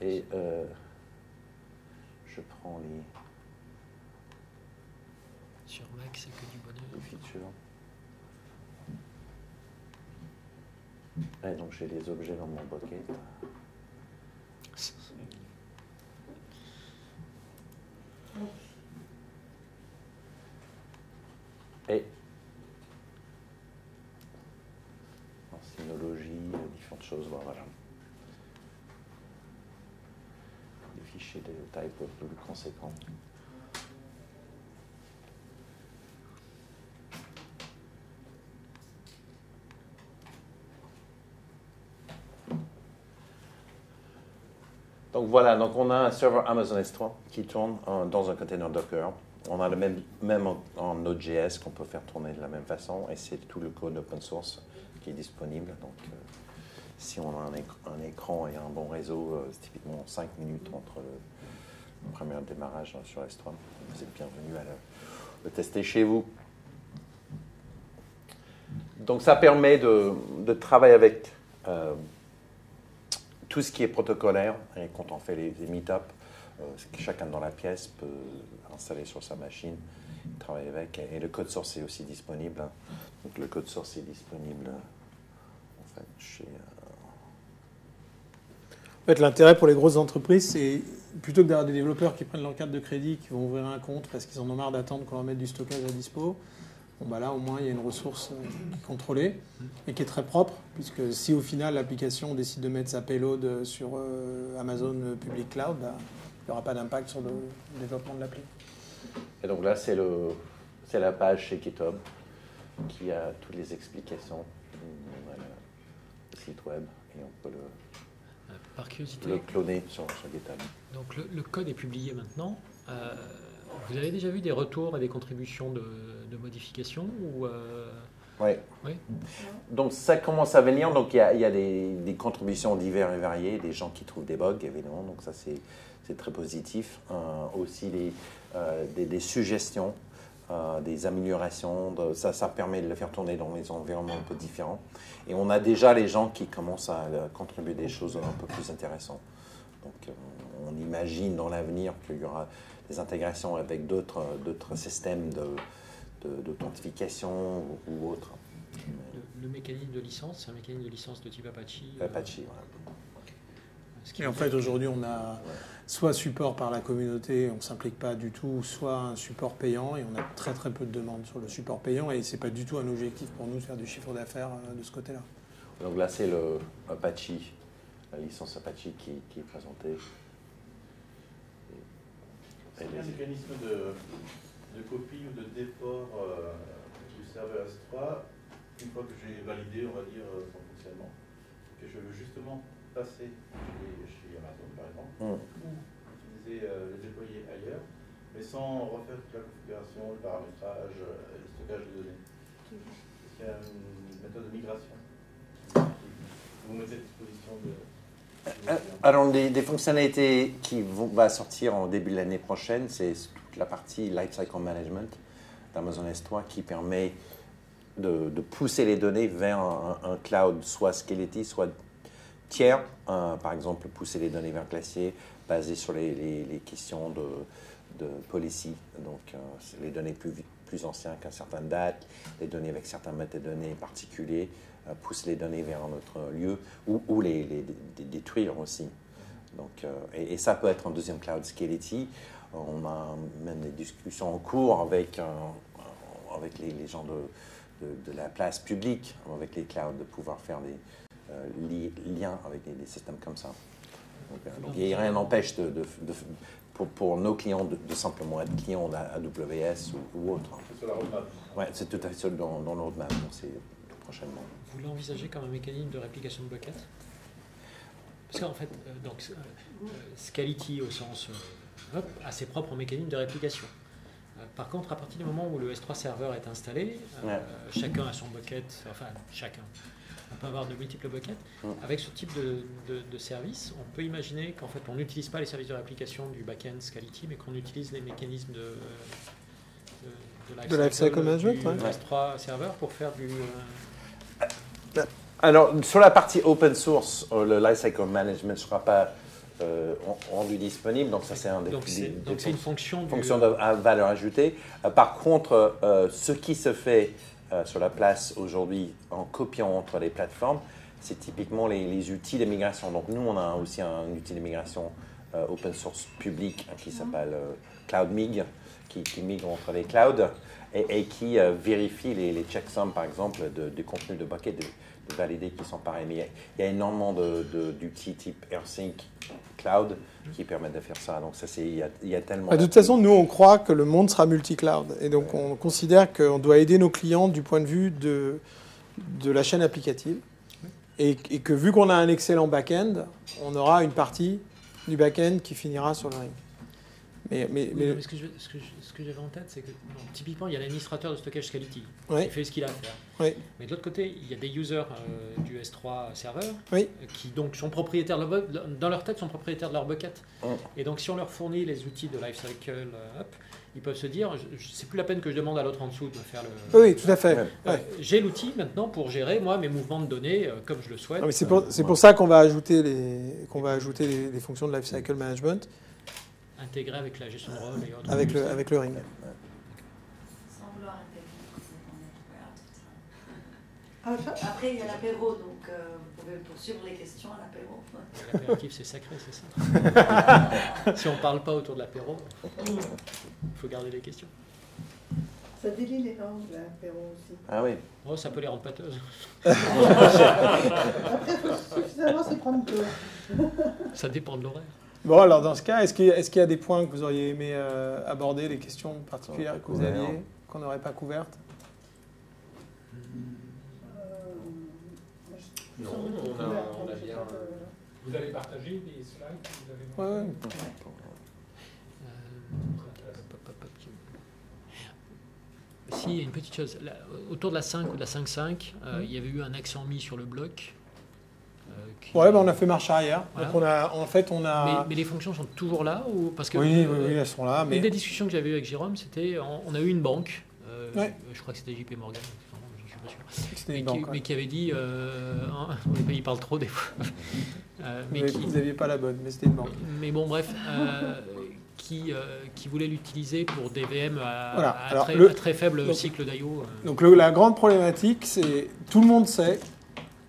[SPEAKER 6] Et euh, je prends les.
[SPEAKER 3] Sur Mac, c'est que
[SPEAKER 6] features. donc j'ai les objets dans mon bucket. Et en synologie, différentes choses, voilà. Des fichiers de taille plus conséquents. Donc voilà, donc on a un serveur Amazon S3 qui tourne dans un container Docker. On a le même, même en, Node.js qu'on peut faire tourner de la même façon et c'est tout le code open source qui est disponible. Donc euh, si on a un, écran et un bon réseau, euh, c'est typiquement 5 minutes entre le, premier démarrage sur S3. Vous êtes bienvenue à le, tester chez vous. Donc ça permet de, travailler avec euh, tout ce qui est protocolaire, et quand on fait les, meet-up, euh, chacun dans la pièce peut installer sur sa machine, travailler avec. Et, le code source est aussi disponible. Hein. Donc le code source est disponible en fait, chez.
[SPEAKER 1] Euh, en fait, l'intérêt pour les grosses entreprises, c'est plutôt que d'avoir des développeurs qui prennent leur carte de crédit, qui vont ouvrir un compte parce qu'ils en ont marre d'attendre qu'on leur mette du stockage à dispo, bon bah là au moins il y a une ressource euh, qui est contrôlée et qui est très propre, puisque si au final l'application décide de mettre sa payload sur euh, Amazon Public Cloud, bah, il n'y aura pas d'impact sur le développement de l'appli.
[SPEAKER 6] Et donc là c'est le c'est la page chez GitHub qui a toutes les explications. On a le site web et on peut le
[SPEAKER 3] Euh, Par curiosité,
[SPEAKER 6] le cloner sur, sur GitHub.
[SPEAKER 3] donc le, le code est publié maintenant. Euh, vous avez déjà vu des retours et des contributions de, de modifications ou euh,
[SPEAKER 6] Oui.
[SPEAKER 3] Oui.
[SPEAKER 6] Donc ça commence à venir. Donc il y a, il y a des, des contributions diverses et variées, des gens qui trouvent des bugs évidemment. Donc ça c'est c'est très positif. Euh, aussi les, euh, des, des suggestions, des améliorations. de- ça ça permet de le faire tourner dans des environnements un peu différents. Et on a déjà les gens qui commencent à contribuer des choses un peu plus intéressantes. Donc on imagine dans l'avenir qu'il y aura des intégrations avec d'autres euh, d'autres systèmes de de- d'authentification ou, ou autres.
[SPEAKER 3] le, le mécanisme de licence C'est un mécanisme de licence de type Apache euh,
[SPEAKER 6] Apache, voilà.
[SPEAKER 3] ce qui
[SPEAKER 1] Et en fait aujourd'hui on a soit support par la communauté, on ne s'implique pas du tout, soit un support payant et on a très très peu de demandes sur le support payant et c'est pas du tout un objectif pour nous de faire du chiffre d'affaires euh, de ce côté-là.
[SPEAKER 6] Donc là, c'est le Apache, la licence Apache qui, qui est présentée.
[SPEAKER 7] C'est un mécanisme de, de copie ou de déport euh, du serveur S3 une fois que j'ai validé, on va dire, euh, son fonctionnement, que je veux justement passer chez, chez Amazon par exemple,
[SPEAKER 6] Mm.
[SPEAKER 7] ou utiliser euh, le déployer ailleurs, mais sans refaire toute la configuration, le paramétrage, euh, le stockage des données? Est-ce qu'il y a une méthode de migration que vous mettez à disposition de,
[SPEAKER 6] Alors, des, fonctionnalités qui vont sortir en début de l'année prochaine, c'est toute la partie Lifecycle Management d'Amazon S3 qui permet de, pousser les données vers un, un cloud soit Skeletti, soit tiers. Euh, par exemple, pousser les données vers Glacier basé sur les, questions de, policy. Donc, euh, les données plus anciennes qu'à certaines dates, les données avec certains métadonnées particuliers, euh, pousser les données vers un autre lieu ou, ou les, les dé- détruire aussi. Donc, euh, et, et ça peut être un deuxième cloud Skeletti. On a même des discussions en cours avec, euh, avec les, les gens de, de, de la place publique, avec les clouds, de pouvoir faire des li- liens avec des, des systèmes comme ça. Donc, a rien n'empêche de, de- de- pour, pour nos clients de, de simplement être clients d'AWS ou, ou autre.
[SPEAKER 7] C'est sur la roadmap.
[SPEAKER 6] Ouais, c'est tout à fait dans, dans le roadmap, prochainement.
[SPEAKER 3] Vous l'envisagez comme un mécanisme de réplication de bucket Parce qu'en fait, euh, donc, euh, euh, Scality au sens euh, hop, a ses propres mécanismes de réplication. Par contre, à partir du moment où le S3 serveur est installé, euh,
[SPEAKER 6] Ouais.
[SPEAKER 3] chacun a son bucket, enfin chacun, on peut avoir de multiples buckets. Avec ce type de, de- de service, on peut imaginer qu'en fait on n'utilise pas les services de réplication du backend Scality, mais qu'on utilise les mécanismes de, de,
[SPEAKER 1] De lifecycle management,
[SPEAKER 3] du
[SPEAKER 1] ouais.
[SPEAKER 3] S3 serveur pour faire du... euh,
[SPEAKER 6] Alors, sur la partie open source, euh, le lifecycle management ne sera pas euh, rendu disponible, donc ça c'est un des,
[SPEAKER 3] Donc c'est
[SPEAKER 6] des
[SPEAKER 3] donc c'est une fonction du...
[SPEAKER 6] de à valeur ajoutée. Euh, par contre, euh, ce qui se fait euh, sur la place aujourd'hui en copiant entre les plateformes, c'est typiquement les, les outils de migration. Donc nous, on a aussi un outil de migration euh, open source public hein, qui s'appelle euh, CloudMig, qui, qui migre entre les clouds et, et qui euh, vérifie les, les checksums, par exemple, de, du contenu de bucket, de, de valider qui sont pareils. Mais il y a, il y a énormément d'outils type AirSync Cloud qui permettent de faire ça. Donc ça, il y a, il y a tellement...
[SPEAKER 1] Bah, de toute façon, nous, on croit que le monde sera multi-cloud. Et donc, on considère qu'on doit aider nos clients du point de vue de, de la chaîne applicative. Et, et que vu qu'on a un excellent back-end, on aura une partie du back-end qui finira sur le ring. Mais, mais,
[SPEAKER 3] Oui,
[SPEAKER 1] mais-
[SPEAKER 3] non, mais ce que j'avais en tête, c'est que bon, typiquement, il y a l'administrateur de stockage Scality
[SPEAKER 1] Oui.
[SPEAKER 3] qui fait ce qu'il a à faire.
[SPEAKER 1] Oui.
[SPEAKER 3] Mais de l'autre côté, il y a des users euh, du S3 serveur euh, qui donc sont propriétaires de leur, bu- dans leur tête sont propriétaires de leur bucket.
[SPEAKER 6] Mm.
[SPEAKER 3] Et donc si on leur fournit les outils de lifecycle, euh, hop, ils peuvent se dire, c'est plus la peine que je demande à l'autre en dessous de me faire le.
[SPEAKER 1] oui, tout à fait.
[SPEAKER 3] Euh,
[SPEAKER 1] Ouais.
[SPEAKER 3] J'ai l'outil maintenant pour gérer moi mes mouvements de données euh, comme je le souhaite.
[SPEAKER 1] Mais c'est pour, ça qu'on va ajouter les, qu'on va ajouter les, les fonctions de lifecycle management
[SPEAKER 3] intégré avec la gestion de rôle et autres.
[SPEAKER 1] avec le, avec le ring.
[SPEAKER 8] Sans vouloir intégrer.
[SPEAKER 2] Ah,
[SPEAKER 8] Après, il y a l'apéro, donc euh, vous pouvez poursuivre les questions à l'apéro.
[SPEAKER 3] L'apéritif, c'est sacré, c'est ça. si on parle pas autour de l'apéro, il faut garder les questions.
[SPEAKER 2] Ça délie les langues, l'apéro aussi.
[SPEAKER 6] Ah oui.
[SPEAKER 3] Oh, ça peut les rendre pâteuses.
[SPEAKER 2] Après, il faut suffisamment s'y prendre.
[SPEAKER 3] Ça dépend de l'horaire.
[SPEAKER 1] Bon, alors dans ce cas, est-ce qu'il y, a- est-ce qu'il y a des points que vous auriez aimé euh, aborder, des questions particulières que vous aviez, qu'on n'aurait pas couvertes?
[SPEAKER 2] Euh,
[SPEAKER 5] Non, on a- on a bien- Vous allez partager les slides que vous avez
[SPEAKER 1] Ouais,
[SPEAKER 3] Si, il y a une petite chose. Là, autour de la 5 ou de la 5.5, euh, il y avait eu un accent mis sur le bloc. Euh, qui-
[SPEAKER 1] Ouais, bah, on a fait marche arrière.
[SPEAKER 3] Voilà.
[SPEAKER 1] Donc on a, en fait, on
[SPEAKER 3] mais,
[SPEAKER 1] a.
[SPEAKER 3] mais les fonctions sont toujours là ou parce que
[SPEAKER 1] oui, oui,
[SPEAKER 3] euh,
[SPEAKER 1] oui, elles sont là. Mais
[SPEAKER 3] Une des discussions que j'avais eues avec Jérôme, c'était on, a eu une banque. euh,
[SPEAKER 1] Ouais.
[SPEAKER 3] Je crois que c'était JP Morgan. Mais qui,
[SPEAKER 1] banque. ouais.
[SPEAKER 3] mais qui avait dit, euh, hein, pays parlent trop des fois. Euh, mais
[SPEAKER 1] Vous
[SPEAKER 3] qui,
[SPEAKER 1] n'aviez pas la bonne, mais c'était une banque.
[SPEAKER 3] mais bon, bref, euh, qui, euh, qui voulait l'utiliser pour des VM à,
[SPEAKER 1] Voilà.
[SPEAKER 3] à
[SPEAKER 1] Alors,
[SPEAKER 3] très,
[SPEAKER 1] le-
[SPEAKER 3] à très faible
[SPEAKER 1] donc-
[SPEAKER 3] cycle d'IO. euh.
[SPEAKER 1] Donc le- la grande problématique, c'est tout le monde sait,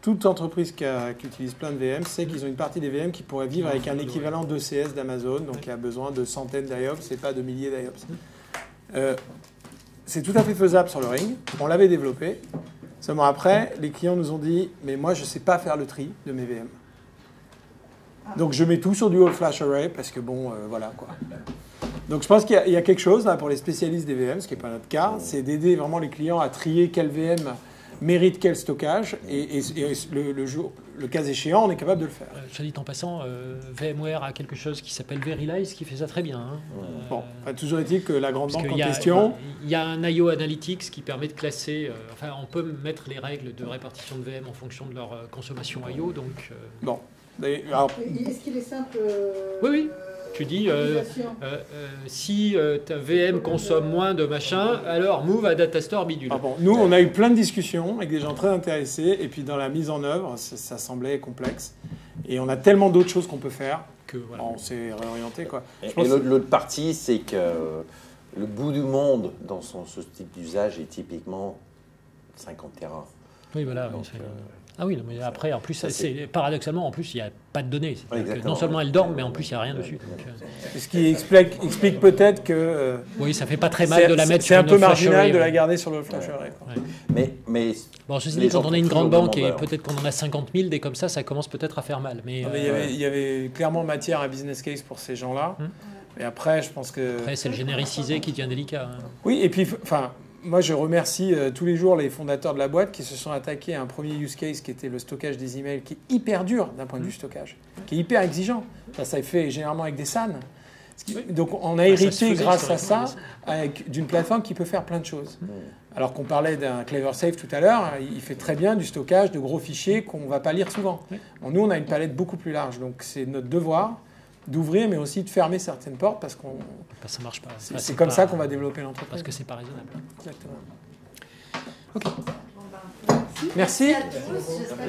[SPEAKER 1] toute entreprise qui, utilise plein de VM sait qu'ils ont une partie des VM qui pourraient vivre avec un équivalent d'ECS d'Amazon, donc qui a besoin de centaines d'IOPS et pas de milliers d'IOPS. Euh, c'est tout à fait faisable sur le ring, on l'avait développé. Seulement après, les clients nous ont dit, mais moi je ne sais pas faire le tri de mes VM. Donc je mets tout sur du All Flash Array parce que bon, euh, voilà quoi. Donc je pense qu'il y a- quelque chose là, pour les spécialistes des VM, ce qui n'est pas notre cas, c'est d'aider vraiment les clients à trier quel VM mérite quel stockage et, et- et le, le jour, le cas échéant, on est capable de le faire.
[SPEAKER 3] Euh, Soit dit en passant, euh, VMware a quelque chose qui s'appelle Verilize qui fait ça très bien. hein.
[SPEAKER 1] Bon,
[SPEAKER 3] Euh,
[SPEAKER 1] enfin, toujours est-il que la grande banque en
[SPEAKER 3] a-
[SPEAKER 1] question,
[SPEAKER 3] Il y a un IO Analytics qui permet de classer, euh, enfin on peut mettre les règles de répartition de VM en fonction de leur euh, consommation IO. Donc euh,
[SPEAKER 1] bon,
[SPEAKER 2] Est-ce qu'il est simple euh,
[SPEAKER 3] Oui, oui. Tu dis, euh, euh, euh, si euh, ta VM consomme moins de machin, alors move à Datastore bidule.
[SPEAKER 1] ah bon, nous on a eu plein de discussions avec des gens très intéressés et puis dans la mise en œuvre, ça, ça semblait complexe. Et on a tellement d'autres choses qu'on peut faire,
[SPEAKER 3] Que, voilà.
[SPEAKER 1] on s'est réorienté quoi.
[SPEAKER 6] Et,
[SPEAKER 1] Je pense
[SPEAKER 6] et l'autre partie, c'est que le bout du monde dans son, ce type d'usage est typiquement 50 terrains.
[SPEAKER 3] Oui, voilà.
[SPEAKER 6] Donc,
[SPEAKER 3] Ah oui, mais après, en plus,
[SPEAKER 6] ça,
[SPEAKER 3] c'est paradoxalement, en plus, il n'y a pas de données. Que non seulement elles dorment, mais en plus, il n'y a rien dessus. Donc, euh,
[SPEAKER 1] Ce qui explique, explique peut-être que euh,
[SPEAKER 3] oui, ça fait pas très mal
[SPEAKER 1] c'est
[SPEAKER 3] de la mettre
[SPEAKER 1] c'est
[SPEAKER 3] sur
[SPEAKER 1] un
[SPEAKER 3] une
[SPEAKER 1] peu
[SPEAKER 3] flash
[SPEAKER 1] marginal
[SPEAKER 3] array,
[SPEAKER 1] de la garder sur le flash array.
[SPEAKER 6] Mais, mais
[SPEAKER 3] Bon, ceci dit, quand on est une grande banque et peut-être qu'on en a 50 000, des comme ça, ça commence peut-être à faire mal. Mais
[SPEAKER 1] Non, mais il, y
[SPEAKER 3] euh,
[SPEAKER 1] avait, il y avait clairement matière à business case pour ces gens-là.
[SPEAKER 3] Hum.
[SPEAKER 1] Et après, je pense que.
[SPEAKER 3] après, c'est le généricisé qui devient délicat. hein.
[SPEAKER 1] Oui, et puis, enfin, moi, je remercie euh, tous les jours les fondateurs de la boîte qui se sont attaqués à un premier use case qui était le stockage des emails, qui est hyper dur d'un point de vue stockage, qui est hyper exigeant. Ça, ça est fait généralement avec des SAN. Donc, on a hérité grâce à ça d'une plateforme qui peut faire plein de choses. Alors qu'on parlait d'un Clever Safe tout à l'heure, il fait très bien du stockage de gros fichiers qu'on ne va pas lire souvent. Nous, on a une palette beaucoup plus large, donc c'est notre devoir d'ouvrir, mais aussi de fermer certaines portes parce qu'on
[SPEAKER 3] Bah, ça marche pas.
[SPEAKER 1] c'est
[SPEAKER 3] Enfin,
[SPEAKER 1] comme
[SPEAKER 3] pas-
[SPEAKER 1] ça qu'on va développer l'entreprise.
[SPEAKER 3] Parce que c'est pas raisonnable.
[SPEAKER 1] Exactement.
[SPEAKER 8] Bon, ben, merci.
[SPEAKER 1] Merci.
[SPEAKER 8] à tous. J'espère